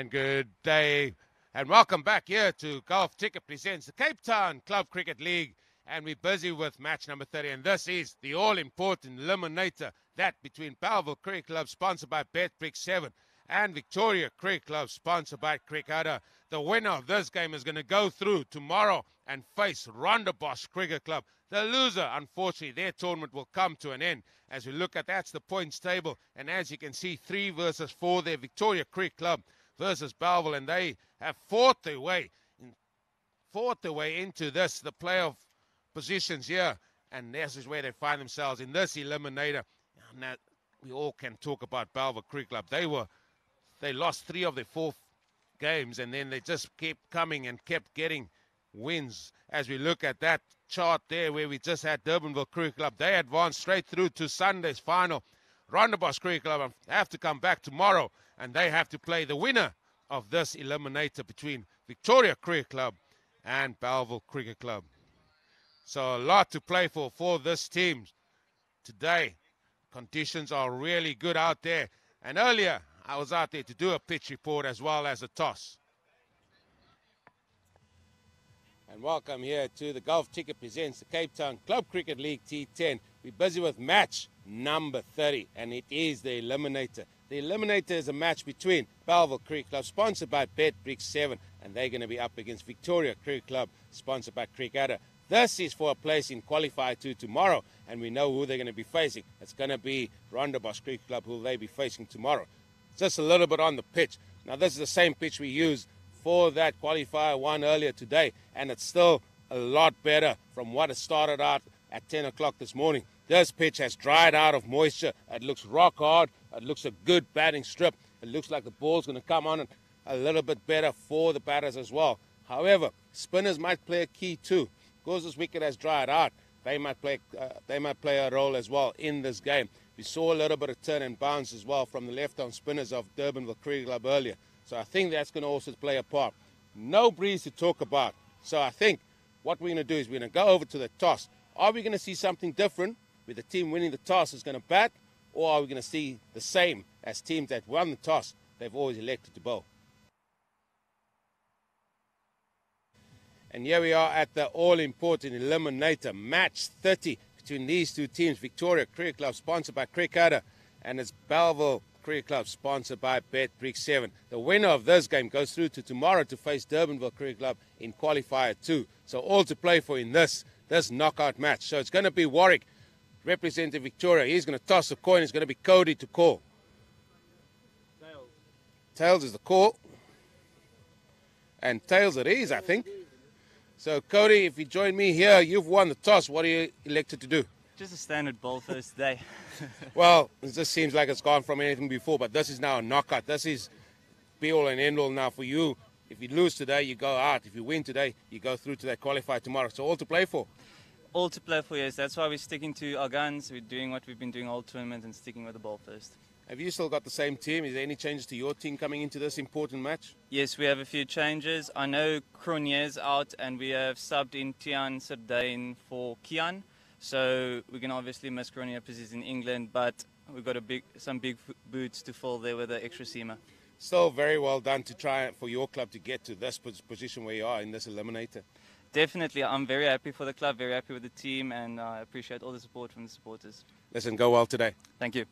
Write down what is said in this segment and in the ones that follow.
And good day. And welcome back here to Golf Ticket Presents the Cape Town Club Cricket League. And we're busy with match number 30. And this is the all important eliminator that between Bellville Cricket Club, sponsored by BetBrick 7, and Victoria Cricket Club, sponsored by Crickadder. The winner of this game is going to go through tomorrow and face Rondebosch Cricket Club. The loser, unfortunately, their tournament will come to an end. As we look at that's the points table, and as you can see, three versus four there. Victoria Cricket Club versus Bellville, and they have fought their way, fought their way into this, the playoff positions here, and this is where they find themselves in this eliminator. Now we all can talk about Bellville Cricket Club. They were, they lost three of their four games, and then they just kept coming and kept getting wins. As we look at that chart there, where we just had Durbanville Cricket Club, they advanced straight through to Sunday's final. Rondebosch Cricket Club have to come back tomorrow and they have to play the winner of this eliminator between Victoria Cricket Club and Bellville Cricket Club. So a lot to play for for this team today. Conditions are really good out there. And earlier, I was out there to do a pitch report as well as a toss. And welcome here to the Golf Ticket presents the Cape Town Club Cricket League T10. We're busy with match number 30, and it is the Eliminator. The Eliminator is a match between Bellville Cricket Club, sponsored by BetBrick 7, and they're going to be up against Victoria Cricket Club, sponsored by Crickadder. This is for a place in Qualifier 2 tomorrow, and we know who they're going to be facing. It's going to be Rondebosch Cricket Club, who they'll be facing tomorrow. Just a little bit on the pitch. Now, this is the same pitch we used for that qualifier one earlier today, and it's still a lot better from what it started out at 10 o'clock this morning. This pitch has dried out of moisture. It looks rock hard. It looks a good batting strip. It looks like the ball's going to come on a little bit better for the batters as well. However, spinners might play a key too. Because this wicket has dried out, they might play uh, they might play a role as well in this game. We saw a little bit of turn and bounce as well from the left-arm spinners of Durbanville Cricket Club earlier. So I think that's going to also play a part. No breeze to talk about. So I think what we're going to do is we're going to go over to the toss. Are we going to see something different with the team winning the toss is going to bat, or are we going to see the same as teams that won the toss? They've always elected to bowl. And here we are at the all important eliminator match 30 between these two teams Victoria Cricket Club, sponsored by Crickadder, and it's Bellville Cricket Club, sponsored by BetBrick 7. The winner of this game goes through to tomorrow to face Durbanville Cricket Club in qualifier 2. So all to play for in this this knockout match. So it's going to be Warwick representing Victoria. He's going to toss a coin. It's going to be Cody to call. Tails. Tails is the call. And tails it is, I think. So, Cody, if you join me here, you've won the toss. What are you elected to do? Just a standard ball first day. well, it just seems like it's gone from anything before, but this is now a knockout. This is be all and end all now for you. If you lose today, you go out. If you win today, you go through to that qualifier tomorrow. So all to play for all to play for, yes. That's why we're sticking to our guns. We're doing what we've been doing all tournament and sticking with the ball first. Have you still got the same team? Is there any changes to your team coming into this important match? Yes, we have a few changes. I know Cronier's out and we have subbed in Tian Sardane for Kian. So we can obviously miss Cronier because he's in England, but we've got a big, some big boots to fill there with the extra seamer. Still very well done to try for your club to get to this position where you are in this eliminator definitely, I'm very happy for the club, very happy with the team, and uh, I appreciate all the support from the supporters. Listen, go well today. Thank you.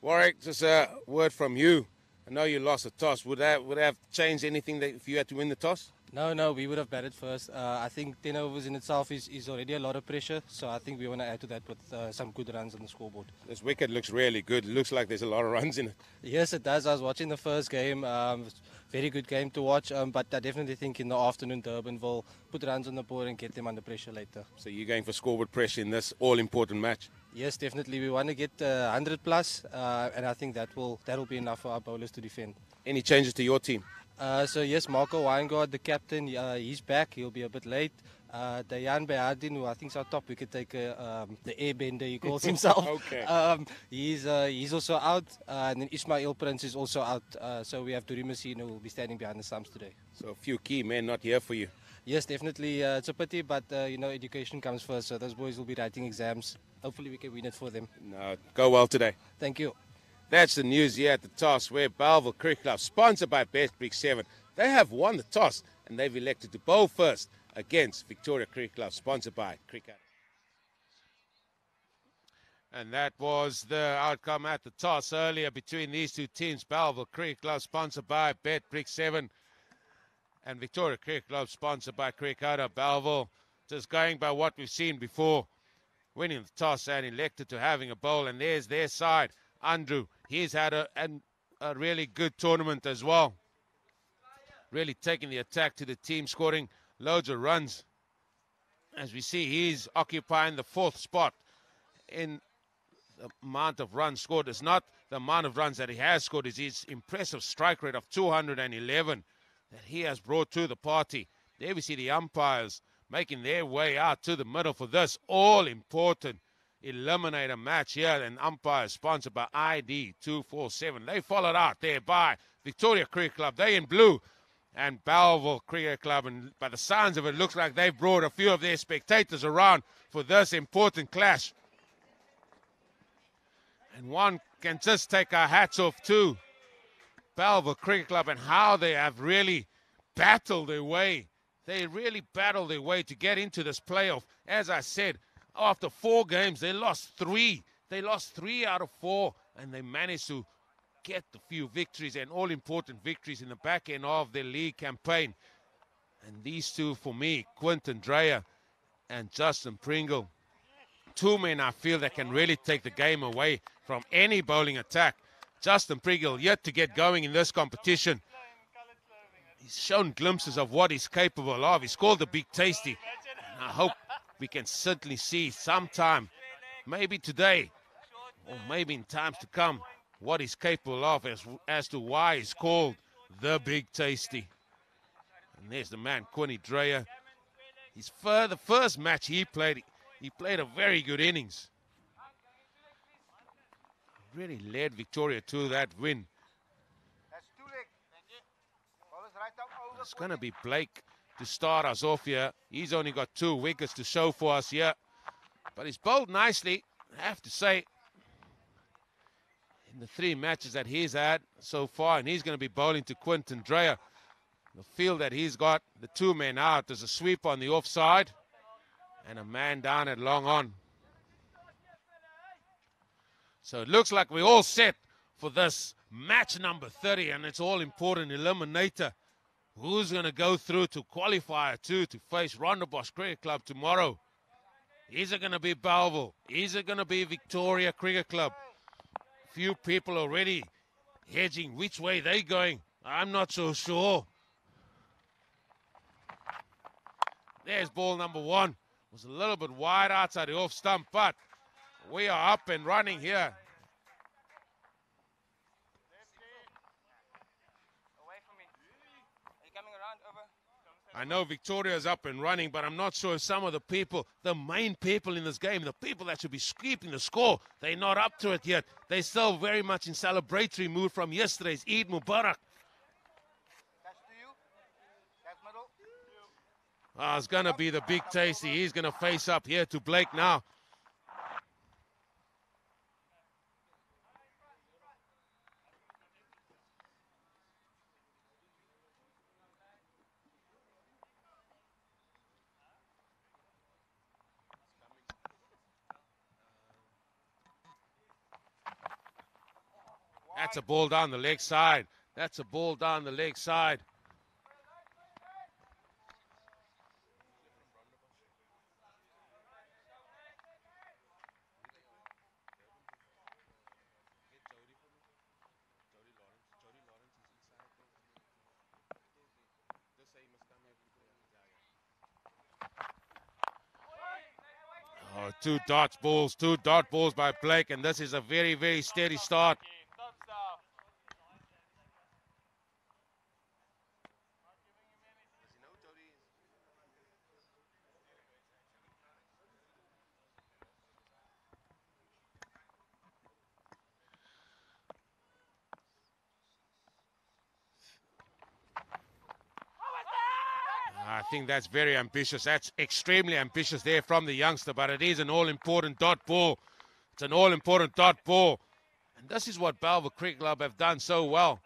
Warwick, just a word from you. I know you lost the toss. Would that would that have changed anything that if you had to win the toss? No, no, we would have batted first. Uh, I think 10 overs in itself is, is already a lot of pressure, so I think we want to add to that with uh, some good runs on the scoreboard. This wicket looks really good. It looks like there's a lot of runs in it. Yes, it does. I was watching the first game. Um, very good game to watch, um, but I definitely think in the afternoon Durbanville put runs on the board and get them under pressure later. So you're going for scoreboard pressure in this all-important match? Yes, definitely. We want to get uh, 100 plus, uh, and I think that will that will be enough for our bowlers to defend. Any changes to your team? Uh, so yes, Marco Weingart, the captain, uh, he's back. He'll be a bit late. Uh, Dayan Behardin, who I think is our top wicket taker, um, the airbender he calls himself. okay. Um, he's uh, he's also out, uh, and then Ismail Prince is also out. Uh, so we have Duri Messina who will be standing behind the stumps today. So a few key men not here for you. Yes, definitely. Uh, it's a pity, but uh, you know, education comes first. So those boys will be writing exams. Hopefully, we can win it for them. No, go well today. Thank you. That's the news here at the toss where Bellville Cricket Club, sponsored by Betbrick 7, they have won the toss and they've elected to bowl first against Victoria Cricket Club, sponsored by Cricket. And that was the outcome at the toss earlier between these two teams. Bellville Cricket Club, sponsored by Betbrick 7, and Victoria Cricket Club, sponsored by Crickadder Bellville. Just going by what we've seen before, winning the toss and elected to having a bowl. And there's their side. Andrew, he's had a, a, a really good tournament as well. Really taking the attack to the team, scoring loads of runs. As we see, he's occupying the fourth spot in the amount of runs scored. It's not the amount of runs that he has scored, it's his impressive strike rate of 211 that he has brought to the party. There we see the umpires making their way out to the middle for this all important eliminator match here. And umpire sponsored by ID 247. They followed out there by Victoria Cricket Club. They in blue. And Bellville Cricket Club. And by the sounds of it, looks like they've brought a few of their spectators around for this important clash. And one can just take our hats off to Bellville Cricket Club and how they have really battled their way they really battled their way to get into this playoff. As I said, after four games, they lost three. They lost three out of four, and they managed to get the few victories and all important victories in the back end of their league campaign. And these two, for me, Quinton Dreyer and Justin Pringle, two men I feel that can really take the game away from any bowling attack. Justin Pringle yet to get going in this competition he's shown glimpses of what he's capable of. He's called the big tasty. And I hope we can certainly see sometime, maybe today, or maybe in times to come, what he's capable of as, as to why he's called the big tasty. And there's the man, Quinny Dreyer. His fir- the first match he played, he played a very good innings. Really led Victoria to that win. It's going to be Blake to start us off here. He's only got two wickets to show for us here. But he's bowled nicely, I have to say, in the three matches that he's had so far. And he's going to be bowling to Quinton Dreyer. The field that he's got, the two men out. There's a sweep on the offside and a man down at long on. So it looks like we're all set for this match number 30, and it's all important eliminator who's going to go through to qualifier two to face Rondebosch Cricket Club tomorrow. Is it going to be Bellville? Is it going to be Victoria Cricket Club? Few people already hedging which way they're going. I'm not so sure. There's ball number one. It was a little bit wide outside the off stump, but we are up and running here. I know Victoria's up and running, but I'm not sure if some of the people, the main people in this game, the people that should be sweeping the score, they're not up to it yet. They're still very much in celebratory mood from yesterday's Eid Mubarak. Oh, it's going to be the big tasty. He's going to face up here to Blake now. That's a ball down the leg side. That's a ball down the leg side. Oh, two dot balls, two dot balls by Blake, and this is a very, very steady start. Think that's very ambitious. That's extremely ambitious there from the youngster, but it is an all important dot ball. It's an all important dot ball. And this is what Bellville Cricket Club have done so well.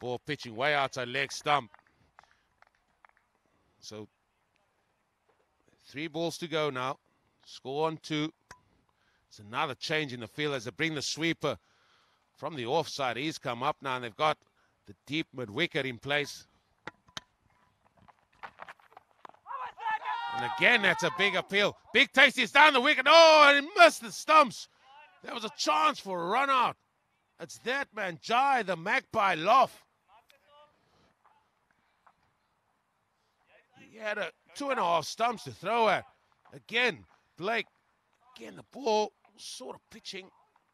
Ball pitching way outside leg stump. So three balls to go now. Score on two. It's another change in the field as they bring the sweeper from the offside. He's come up now and they've got the deep mid wicket in place. And again, that's a big appeal. Big Tasty's down the wicket. Oh, and he missed the stumps. There was a chance for a run out. It's that man, Jai, the magpie loft. He had a two and a half stumps to throw at. Again, Blake, again, the ball sort of pitching.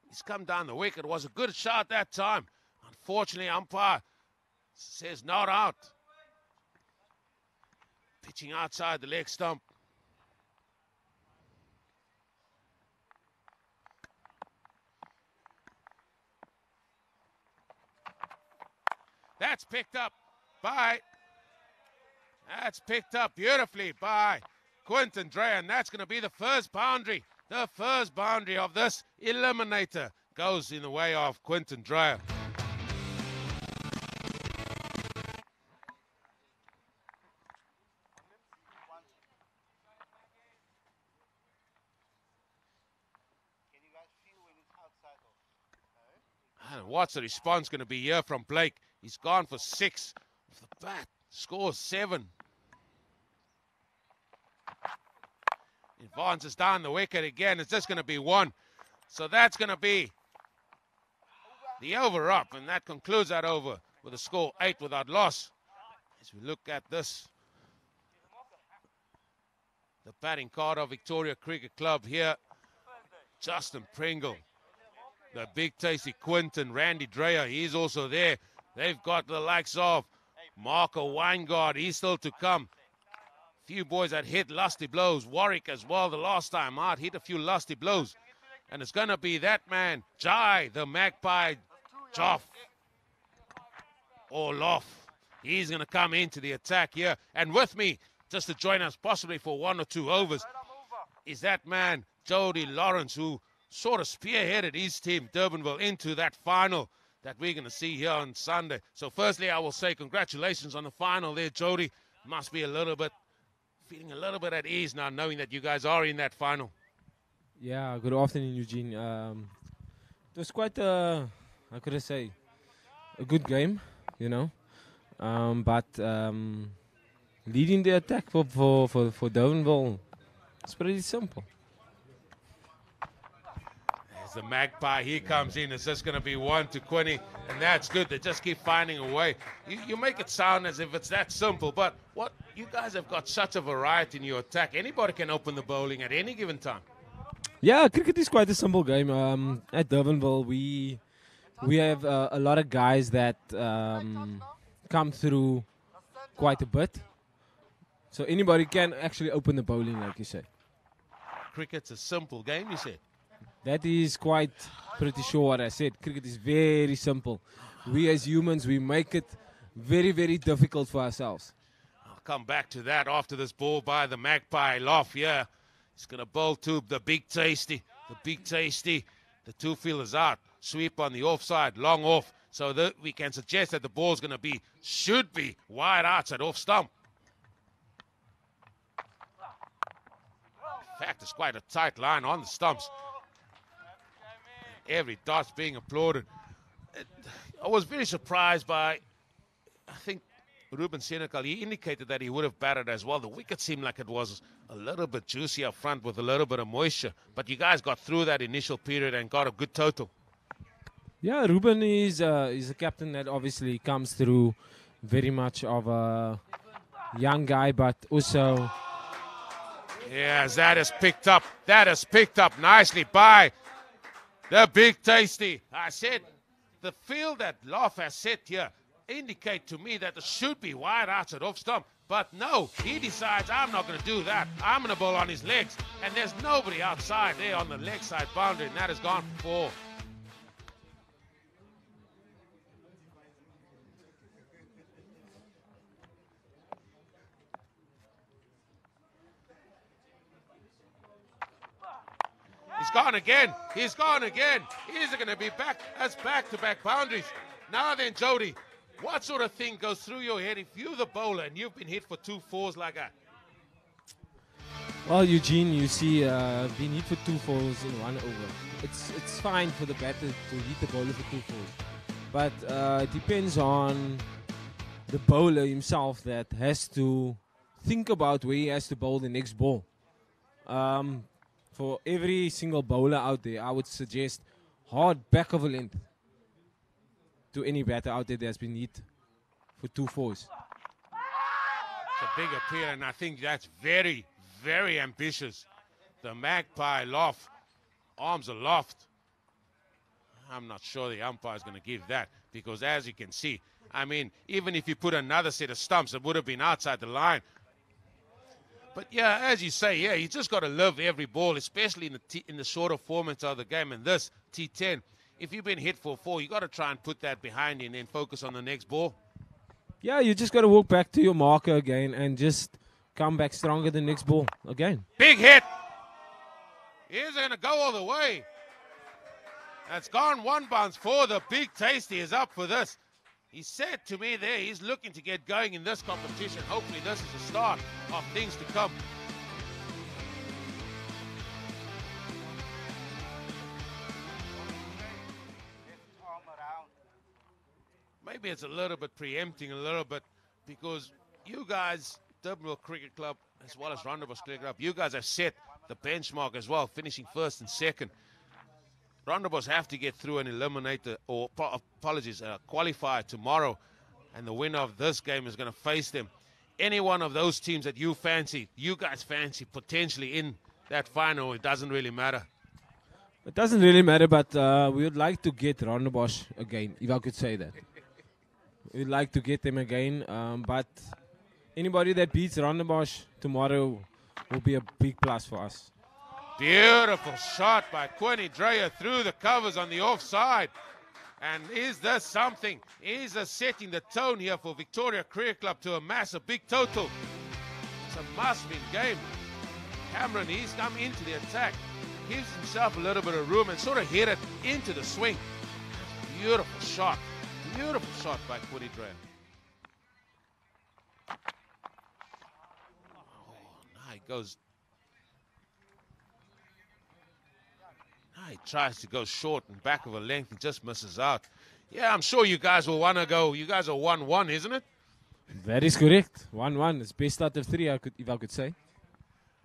He's come down the wicket. Was a good shot that time. Unfortunately, umpire says not out. Pitching outside the leg stump. That's picked up by. That's picked up beautifully by Quinton Dre, and that's going to be the first boundary. The first boundary of this eliminator goes in the way of Quinton Dreyer. what's the response going to be here from Blake? He's gone for six off the bat, scores seven. Advances down the wicket again. It's just going to be one. So that's going to be the over up, and that concludes that over with a score eight without loss. As we look at this, the batting card of Victoria Cricket Club here, Justin Pringle the big tasty Quinton, Randy Dreyer, he's also there. They've got the likes of Marco Weingard, he's still to come. Few boys that hit lusty blows. Warwick as well the last time out, hit a few lusty blows. And it's going to be that man, Jai, the magpie, Joff, or Loff. He's going to come into the attack here. And with me, just to join us possibly for one or two overs, is that man, Jody Lawrence, who sort of spearheaded his team, Durbanville, into that final that we're going to see here on Sunday. So, firstly, I will say congratulations on the final there, Jody. Must be a little bit feeling a little bit at ease now, knowing that you guys are in that final. Yeah, good afternoon, Eugene. Um, it was quite a, how could I say, a good game, you know. Um, but um, leading the attack for for for, for Durbanville, it's pretty simple There's the magpie, he comes in. It's just going to be one to Quinny, and that's good. They just keep finding a way. You, you make it sound as if it's that simple, but what you guys have got such a variety in your attack. Anybody can open the bowling at any given time. Yeah, cricket is quite a simple game. Um, at Durbanville, we we have uh, a lot of guys that um, come through quite a bit. So anybody can actually open the bowling, like you say. Cricket's a simple game, you said. That is quite pretty sure what I said. Cricket is very simple. We as humans, we make it very, very difficult for ourselves. I'll come back to that after this ball by the Magpie. Yeah, he's going to bowl to the big tasty. The big tasty. The two fielders out. Sweep on the offside, long off. So that we can suggest that the ball's going to be, should be, wide outside off stump. In fact, it's quite a tight line on the stumps every dot's being applauded. I was very surprised by, I think, Ruben Senecal. He indicated that he would have batted as well. The wicket seemed like it was a little bit juicy up front with a little bit of moisture. But you guys got through that initial period and got a good total. Yeah, Ruben is uh, is a captain that obviously comes through very much of a young guy, but also. Yes, that is picked up. That is picked up nicely by the big tasty. I said the field that Loff has set here indicate to me that there should be wide outside off stump. But no, he decides I'm not going to do that. I'm going to bowl on his legs. And there's nobody outside there on the leg side boundary, and that is gone for four. He's gone again. He's gone again. He's going to be back. That's back to back boundaries. Now then, Jody, what sort of thing goes through your head if you're the bowler and you've been hit for two fours like that? Well, Eugene, you see, uh, being hit for two fours in one over. It's it's fine for the batter to hit the bowler for two fours, but uh, it depends on the bowler himself that has to think about where he has to bowl the next ball. Um, for every single bowler out there, I would suggest hard back of a length to any batter out there that's been hit for two fours. It's a big appeal, and I think that's very, very ambitious. The magpie loft, arms aloft. I'm not sure the umpire is going to give that because, as you can see, I mean, even if you put another set of stumps, it would have been outside the line. But yeah, as you say, yeah, you just got to love every ball, especially in the t- in the shorter formats of the game. And this T10, if you've been hit for four, you got to try and put that behind you and then focus on the next ball. Yeah, you just got to walk back to your marker again and just come back stronger the next ball again. Big hit. He's going to go all the way. That's gone one bounce for the big tasty is up for this. He said to me there he's looking to get going in this competition. Hopefully, this is the start of things to come. Maybe it's a little bit preempting a little bit because you guys, Durbanville Cricket Club, as well as Rondebosch Cricket Club, you guys have set the benchmark as well, finishing first and second. Rondebosch have to get through and eliminate the, or apologies, uh, qualify tomorrow, and the winner of this game is going to face them. Any one of those teams that you fancy, you guys fancy potentially in that final, it doesn't really matter. It doesn't really matter, but uh, we would like to get Rondebosch again, if I could say that. We'd like to get them again, um, but anybody that beats Rondebosch tomorrow will be a big plus for us. Beautiful shot by Quinny Dreyer through the covers on the offside. And is this something? Is this setting the tone here for Victoria Cricket Club to amass a big total? It's a must-win game. Cameron, he's come into the attack, gives himself a little bit of room and sort of hit it into the swing. Beautiful shot. Beautiful shot by Quinny Dreyer. Oh, now he goes he tries to go short and back of a length. and just misses out. Yeah, I'm sure you guys will want to go. You guys are 1 1, isn't it? That is correct. 1 1. It's best out of three, I could, if I could say.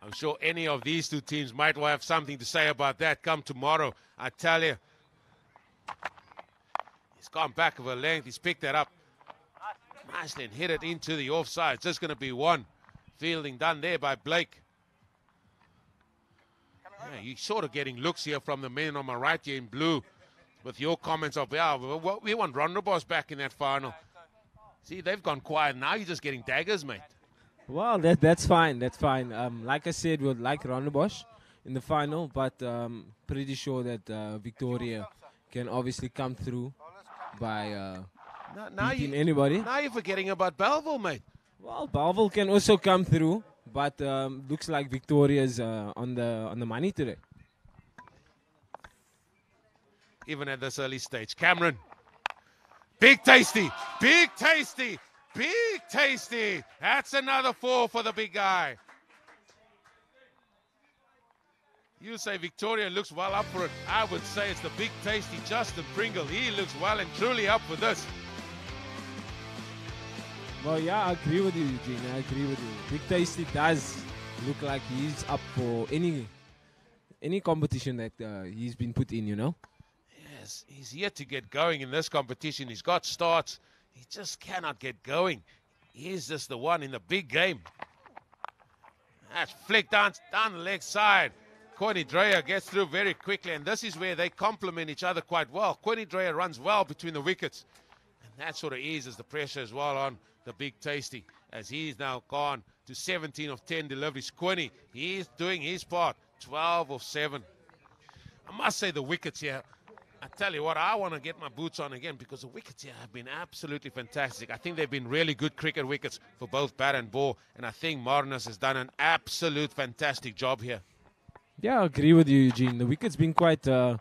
I'm sure any of these two teams might well have something to say about that come tomorrow. I tell you. Gone back of a length. He's picked that up and hit it into the offside. It's just going to be one. Fielding done there by Blake. Yeah, you're sort of getting looks here from the men on my right here in blue with your comments of, yeah, we want Rondebosch back in that final. See, they've gone quiet. Now you're just getting daggers, mate. Well, that that's fine. That's fine. Um, like I said, we'd like Rondebosch in the final, but um, pretty sure that uh, Victoria can obviously come through by uh, now, now beating you, anybody. Now you're forgetting about Bellville, mate. Well, Bellville can also come through but um, looks like Victoria's uh, on the on the money today. Even at this early stage, Cameron, big tasty, big tasty, big tasty. That's another four for the big guy. You say Victoria looks well up for it. I would say it's the big tasty Justin Pringle. He looks well and truly up for this. Well, yeah, I agree with you, Eugene. I agree with you. Big Tasty does look like he's up for any any competition that uh, he's been put in. You know. Yes, he's yet to get going in this competition. He's got starts. He just cannot get going. He's just the one in the big game. That's flicked down down the leg side. Quinny Dreyer gets through very quickly, and this is where they complement each other quite well. Quinny Dreyer runs well between the wickets, and that sort of eases the pressure as well on the big tasty, as he's now gone to 17 of 10 deliveries. Quinny, he's doing his part, 12 of 7. I must say the wickets here. I tell you what, I want to get my boots on again because the wickets here have been absolutely fantastic. I think they've been really good cricket wickets for both bat and ball, and I think Marnus has done an absolute fantastic job here. Yeah, I agree with you, Eugene. The wicket's been quite uh,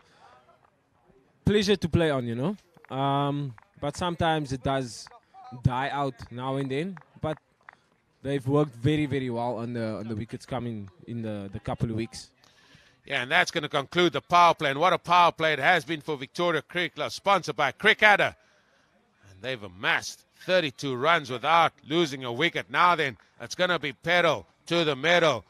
pleasure to play on, you know. Um, but sometimes it does die out now and then. But they've worked very, very well on the on the wickets coming in the, the couple of weeks. Yeah, and that's going to conclude the power play. And what a power play it has been for Victoria Cricket Club, sponsored by Crickadder. And they've amassed 32 runs without losing a wicket. Now then, it's going to be pedal to the middle,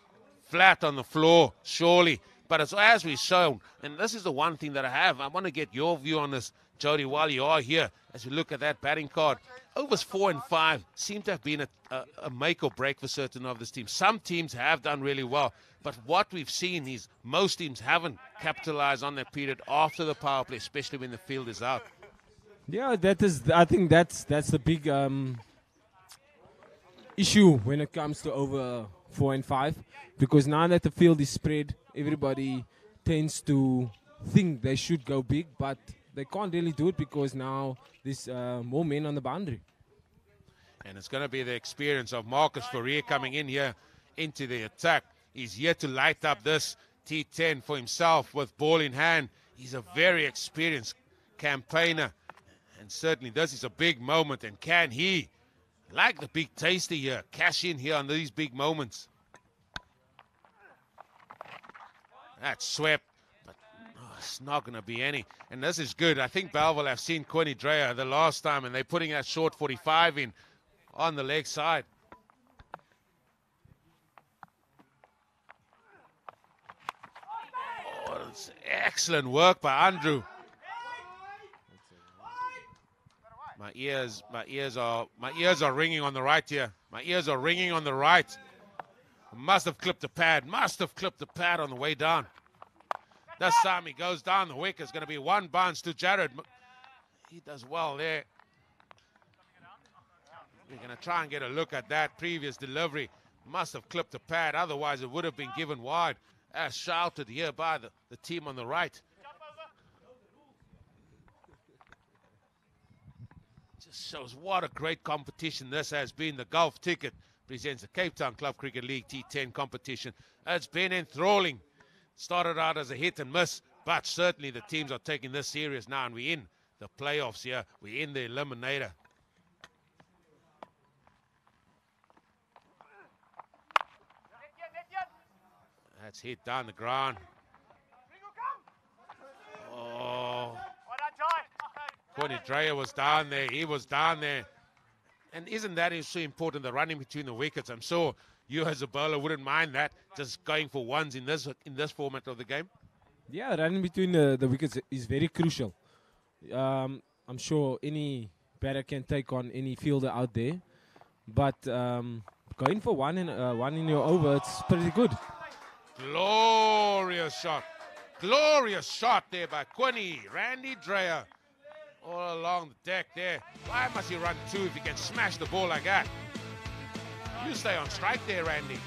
flat on the floor, surely. But as, as we've shown, and this is the one thing that I have, I want to get your view on this, Jody, while you are here, as you look at that batting card. Overs four and five seem to have been a, a, a make or break for certain of this team. Some teams have done really well, but what we've seen is most teams haven't capitalized on that period after the power play, especially when the field is out. Yeah, that is. I think that's that's the big um, issue when it comes to over four and five, because now that the field is spread, everybody tends to think they should go big, but they can't really do it because now there's uh, more men on the boundary. And it's going to be the experience of Marcus Fourie coming in here into the attack. He's here to light up this T10 for himself with ball in hand. He's a very experienced campaigner. And certainly this is a big moment. And can he, like the big tasty here, cash in here on these big moments? That's swept, but oh, it's not going to be any. And this is good. I think Bellville have seen Quinny Dreyer the last time, and they're putting that short 45 in on the leg side. Oh, excellent work by Andrew. My ears, my ears are, my ears are ringing on the right here. My ears are ringing on the right. Must have clipped the pad. Must have clipped the pad on the way down. This time he goes down the wicket. It's going to be one bounce to Jared. He does well there. We're going to try and get a look at that previous delivery. Must have clipped the pad. Otherwise, it would have been given wide. As shouted here uh, by the, the team on the right. Shows what a great competition this has been. The Golf Ticket presents the Cape Town Club Cricket League T10 competition. It's been enthralling. Started out as a hit and miss, but certainly the teams are taking this serious now, and we're in the playoffs here. We're in the eliminator. That's hit down the ground. Oh. Corny Dreyer was down there. He was down there. And isn't that so important, the running between the wickets? I'm sure you as a bowler wouldn't mind that, just going for ones in this in this format of the game. Yeah, running between the, the wickets is very crucial. Um, I'm sure any batter can take on any fielder out there, but um, going for one in uh, one in your over, it's pretty good. Glorious shot, glorious shot there by Quinny Randy Dreyer, all along the deck there. Why must he run two if he can smash the ball like that? You stay on strike there, Randy.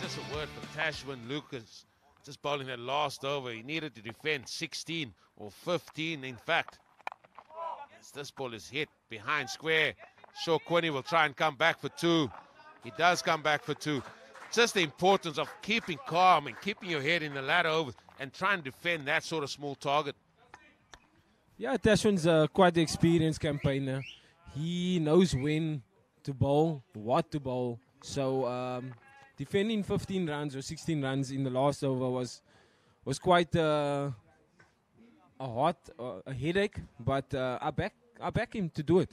Just a word for Tashwin Lucas. Just bowling that last over. He needed to defend 16 or 15, in fact. As this ball is hit behind square. Sure, Quinny will try and come back for two. He does come back for two. Just the importance of keeping calm and keeping your head in the ladder over and trying to defend that sort of small target. Yeah, Tashwin's uh, quite the experienced campaigner. He knows when to bowl, what to bowl. So um, defending 15 runs or 16 runs in the last over was was quite uh, a hot, uh, a headache. But uh, I back I back him to do it.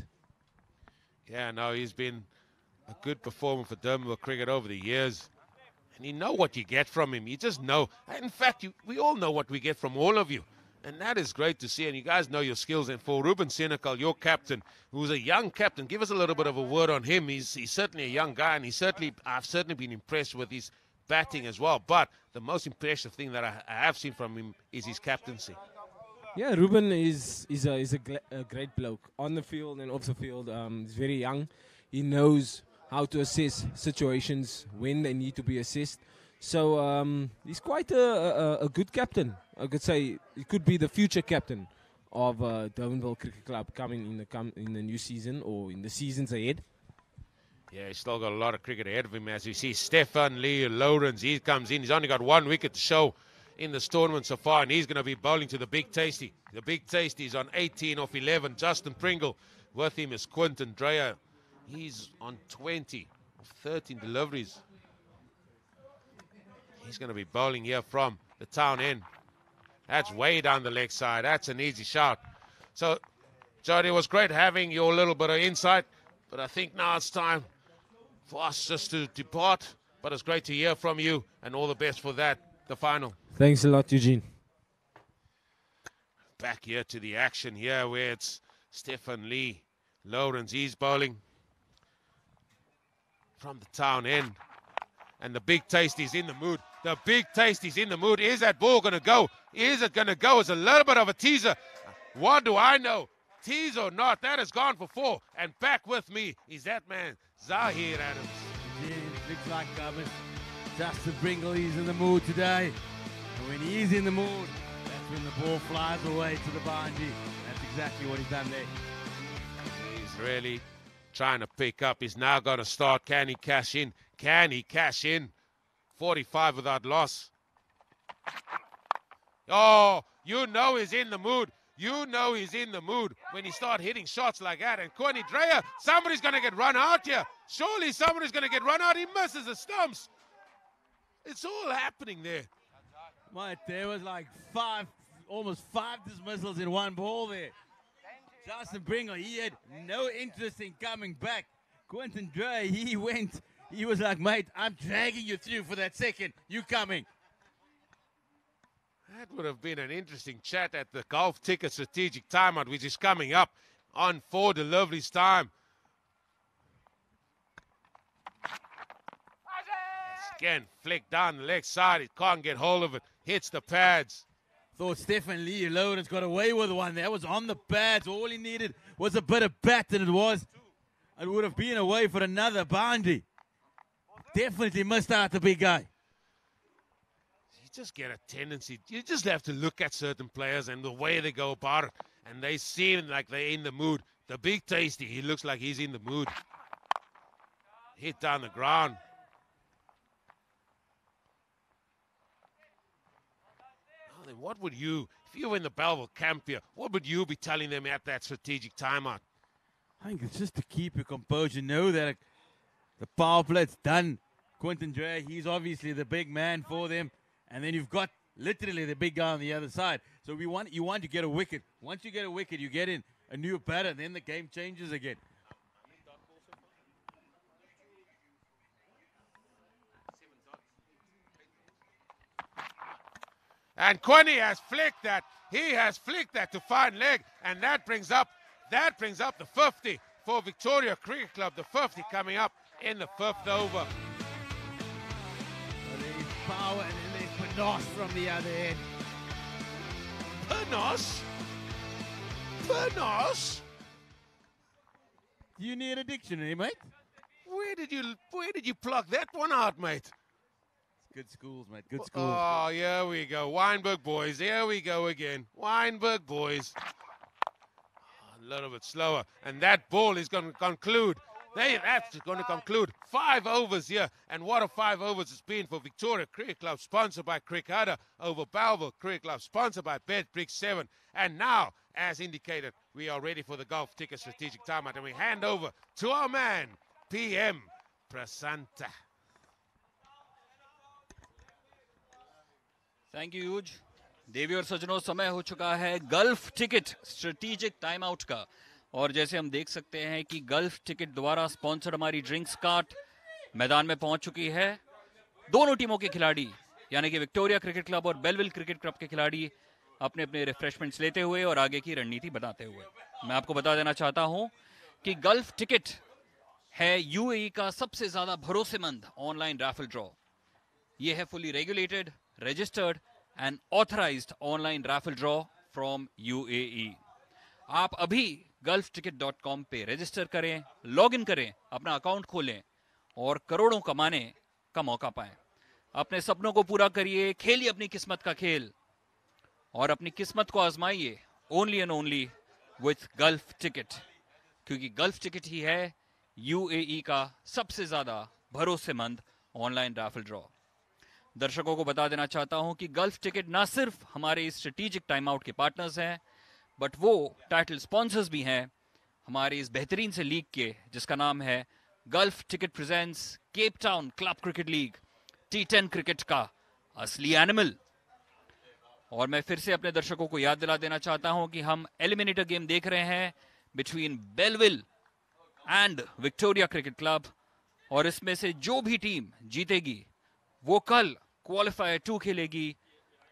Yeah, no, he's been a good performer for Durbanville cricket over the years. And you know what you get from him. You just know. In fact, you, we all know what we get from all of you. And that is great to see. And you guys know your skills. And for Ruben Senecal, your captain, who's a young captain, give us a little bit of a word on him. He's, he's certainly a young guy, and he certainly I've certainly been impressed with his batting as well. But the most impressive thing that I, I have seen from him is his captaincy. Yeah, Ruben is is a is a, a great bloke on the field and off the field. Um, he's very young. He knows how to assess situations when they need to be assessed. So um, he's quite a, a, a good captain. I could say he could be the future captain of uh, Durbanville Cricket Club coming in the com- in the new season or in the seasons ahead. Yeah, he's still got a lot of cricket ahead of him as you see Stefan Lee Lawrence. He comes in. He's only got one wicket to show in this tournament so far, and he's going to be bowling to the big tasty. The big tasty is on 18 off 11. Justin Pringle with him is Quinton Dreyer. He's on 20 of 13 deliveries. He's going to be bowling here from the town end. That's way down the leg side. That's an easy shot. So, Jody, it was great having your little bit of insight, but I think now it's time for us just to depart. But it's great to hear from you, and all the best for that, the final. Thanks a lot, Eugene. Back here to the action here where it's Stefan Lee. Lawrence, he's bowling from the town end. And the big taste is in the mood. The big taste is in the mood. Is that ball going to go? Is it going to go? It's a little bit of a teaser. What do I know? Tease or not, that has gone for four. And back with me is that man, Zahir Adams. Yeah, looks like um, Justin Pringle is in the mood today. And when he is in the mood, that's when the ball flies away to the boundary. That's exactly what he's done there. He's really trying to pick up. He's now going to start. Can he cash in? Can he cash in? 45 without loss. Oh, you know he's in the mood. You know he's in the mood when he start hitting shots like that. And Corny Dreyer, somebody's going to get run out here. Surely somebody's going to get run out. He misses the stumps. It's all happening there. Mate, there was like five, almost five dismissals in one ball there. Justin Pringle, he had no interest in coming back. Quinton Dre, he went. He was like, mate, I'm dragging you through for that second. You coming. That would have been an interesting chat at the golf ticket strategic timeout, which is coming up on for the deliveries time. Again, flick down the leg side. It can't get hold of it. Hits the pads. Thought Stefan Lee Lawrence got away with one. That was on the pads. All he needed was a bit of bat, and it was. It would have been away for another boundary. Definitely missed out the big guy. You just get a tendency. You just have to look at certain players and the way they go about it, and they seem like they're in the mood. The big tasty, he looks like he's in the mood. Hit down the ground. Then, what would you, if you were in the Bellville camp here, what would you be telling them at that strategic timeout? I think it's just to keep your composure. Know that the power play's done. Quinton Dre, he's obviously the big man for them. And then you've got literally the big guy on the other side. So we want you want to get a wicket. Once you get a wicket, you get in a new batter, then the game changes again. And Quinny has flicked that. He has flicked that to fine leg, and that brings up that brings up the 50 for Victoria Cricket Club. The 50 coming up in the fifth over. There's power and then there's panache from the other end. Panos, Panos. You need a dictionary, mate. Where did you where did you pluck that one out, mate? Good schools, mate. Good schools. Oh, here we go. Wynberg boys. Here we go again. Wynberg boys. A little bit slower. And that ball is going to conclude. They, that's going to conclude five overs here. And what a five overs it's been for Victoria Cricket Club, sponsored by Crickadder, over Bellville Cricket Club, sponsored by BetBrick 7. And now, as indicated, we are ready for the golf ticket strategic timeout. And we hand over to our man, PM Prasanta. Thank you use देवी और सजनों समय हो चुका है Gulf Ticket strategic time out का। और जैसे हम देख सकते हैं कि गल्फ टिकट द्वारा स्पॉन्सर्ड हमारी ड्रिंक्स कार्ट मैदान में पहुँच चुकी है। दोनों टीमों के खिलाड़ी, यानी कि विक्टोरिया क्रिकेट क्लब और बेलविल क्रिकेट क्लब के खिलाड़ी अपने अपने रिफ्रेशमेंट्स लेते हुए और आगे की रणनीति बताते हुए। मैं आपको बता देना चाहता हूँ कि गल्फ टिकट है यूएई का सबसे ज़्यादा भरोसेमंद ऑनलाइन रैफल ड्रॉ ये है fully regulated registered and authorized online raffle draw from UAE. आप अभी gulfticket.com पे रजिस्टर करें लॉग इन करें, अपना अकाउंट खोलें और करोड़ों कमाने का मौका पाएँ अपने सपनों को पूरा करिए, खेलिए अपनी किस्मत का खेल और अपनी किस्मत को आजमाइए only and only with Gulf Ticket क्योंकि गल्फ टिकट ही है यूएई का सबसे ज़्यादा भरोसेमंद ऑनलाइन राफल ड्रॉ दर्शकों को बता देना चाहता हूँ कि गल्फ टिकट ना सिर्फ़ हमारे इस स्ट्रेटेजिक टाइम आउट के पार्टनर्स हैं बट वो टाइटल स्पॉन्सर्स भी हैं हमारे इस बेहतरीन से लीग के, जिसका नाम है Gulf Ticket presents Cape Town Club Cricket League T ten cricket का असली एनिमल और मैं फिर से अपने दर्शकों को याद दिला देना चाहता हूँ कि हम एलिमिनेटर गेम देख रहे हैं between Bellville and Victoria Cricket Club और इसमें से जो भी टीम जीतेगी, वो कल क्वालिफायर टू खेलेगी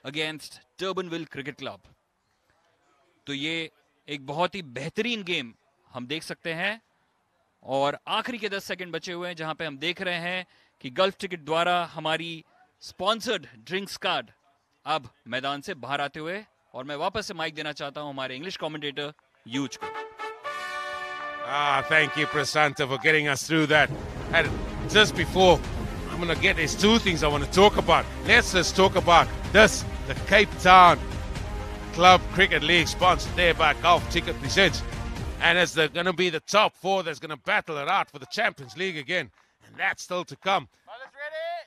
अगेंस्ट टर्बनविल क्रिकेट क्लब तो ये एक बहुत ही बेहतरीन गेम हम देख सकते हैं और आखिरी के 10 सेकंड बचे हुए हैं जहाँ पे हम देख रहे हैं कि गल्फ टिकट द्वारा हमारी स्पॉन्सर्ड ड्रिंक्स कार्ड अब मैदान से बाहर आते हुए और मैं वापस से माइक देना चाहता हूँ हमारे इंग्लिश कमेंटेटर यूज़ को Ah, thank you, Prasanta, for getting us through that. And just before, I'm going to get there's two things I want to talk about. Let's just talk about this the Cape Town Club Cricket League, sponsored there by Golf Ticket Presents. And it's they're going to be the top four that's going to battle it out for the Champions League again. And that's still to come.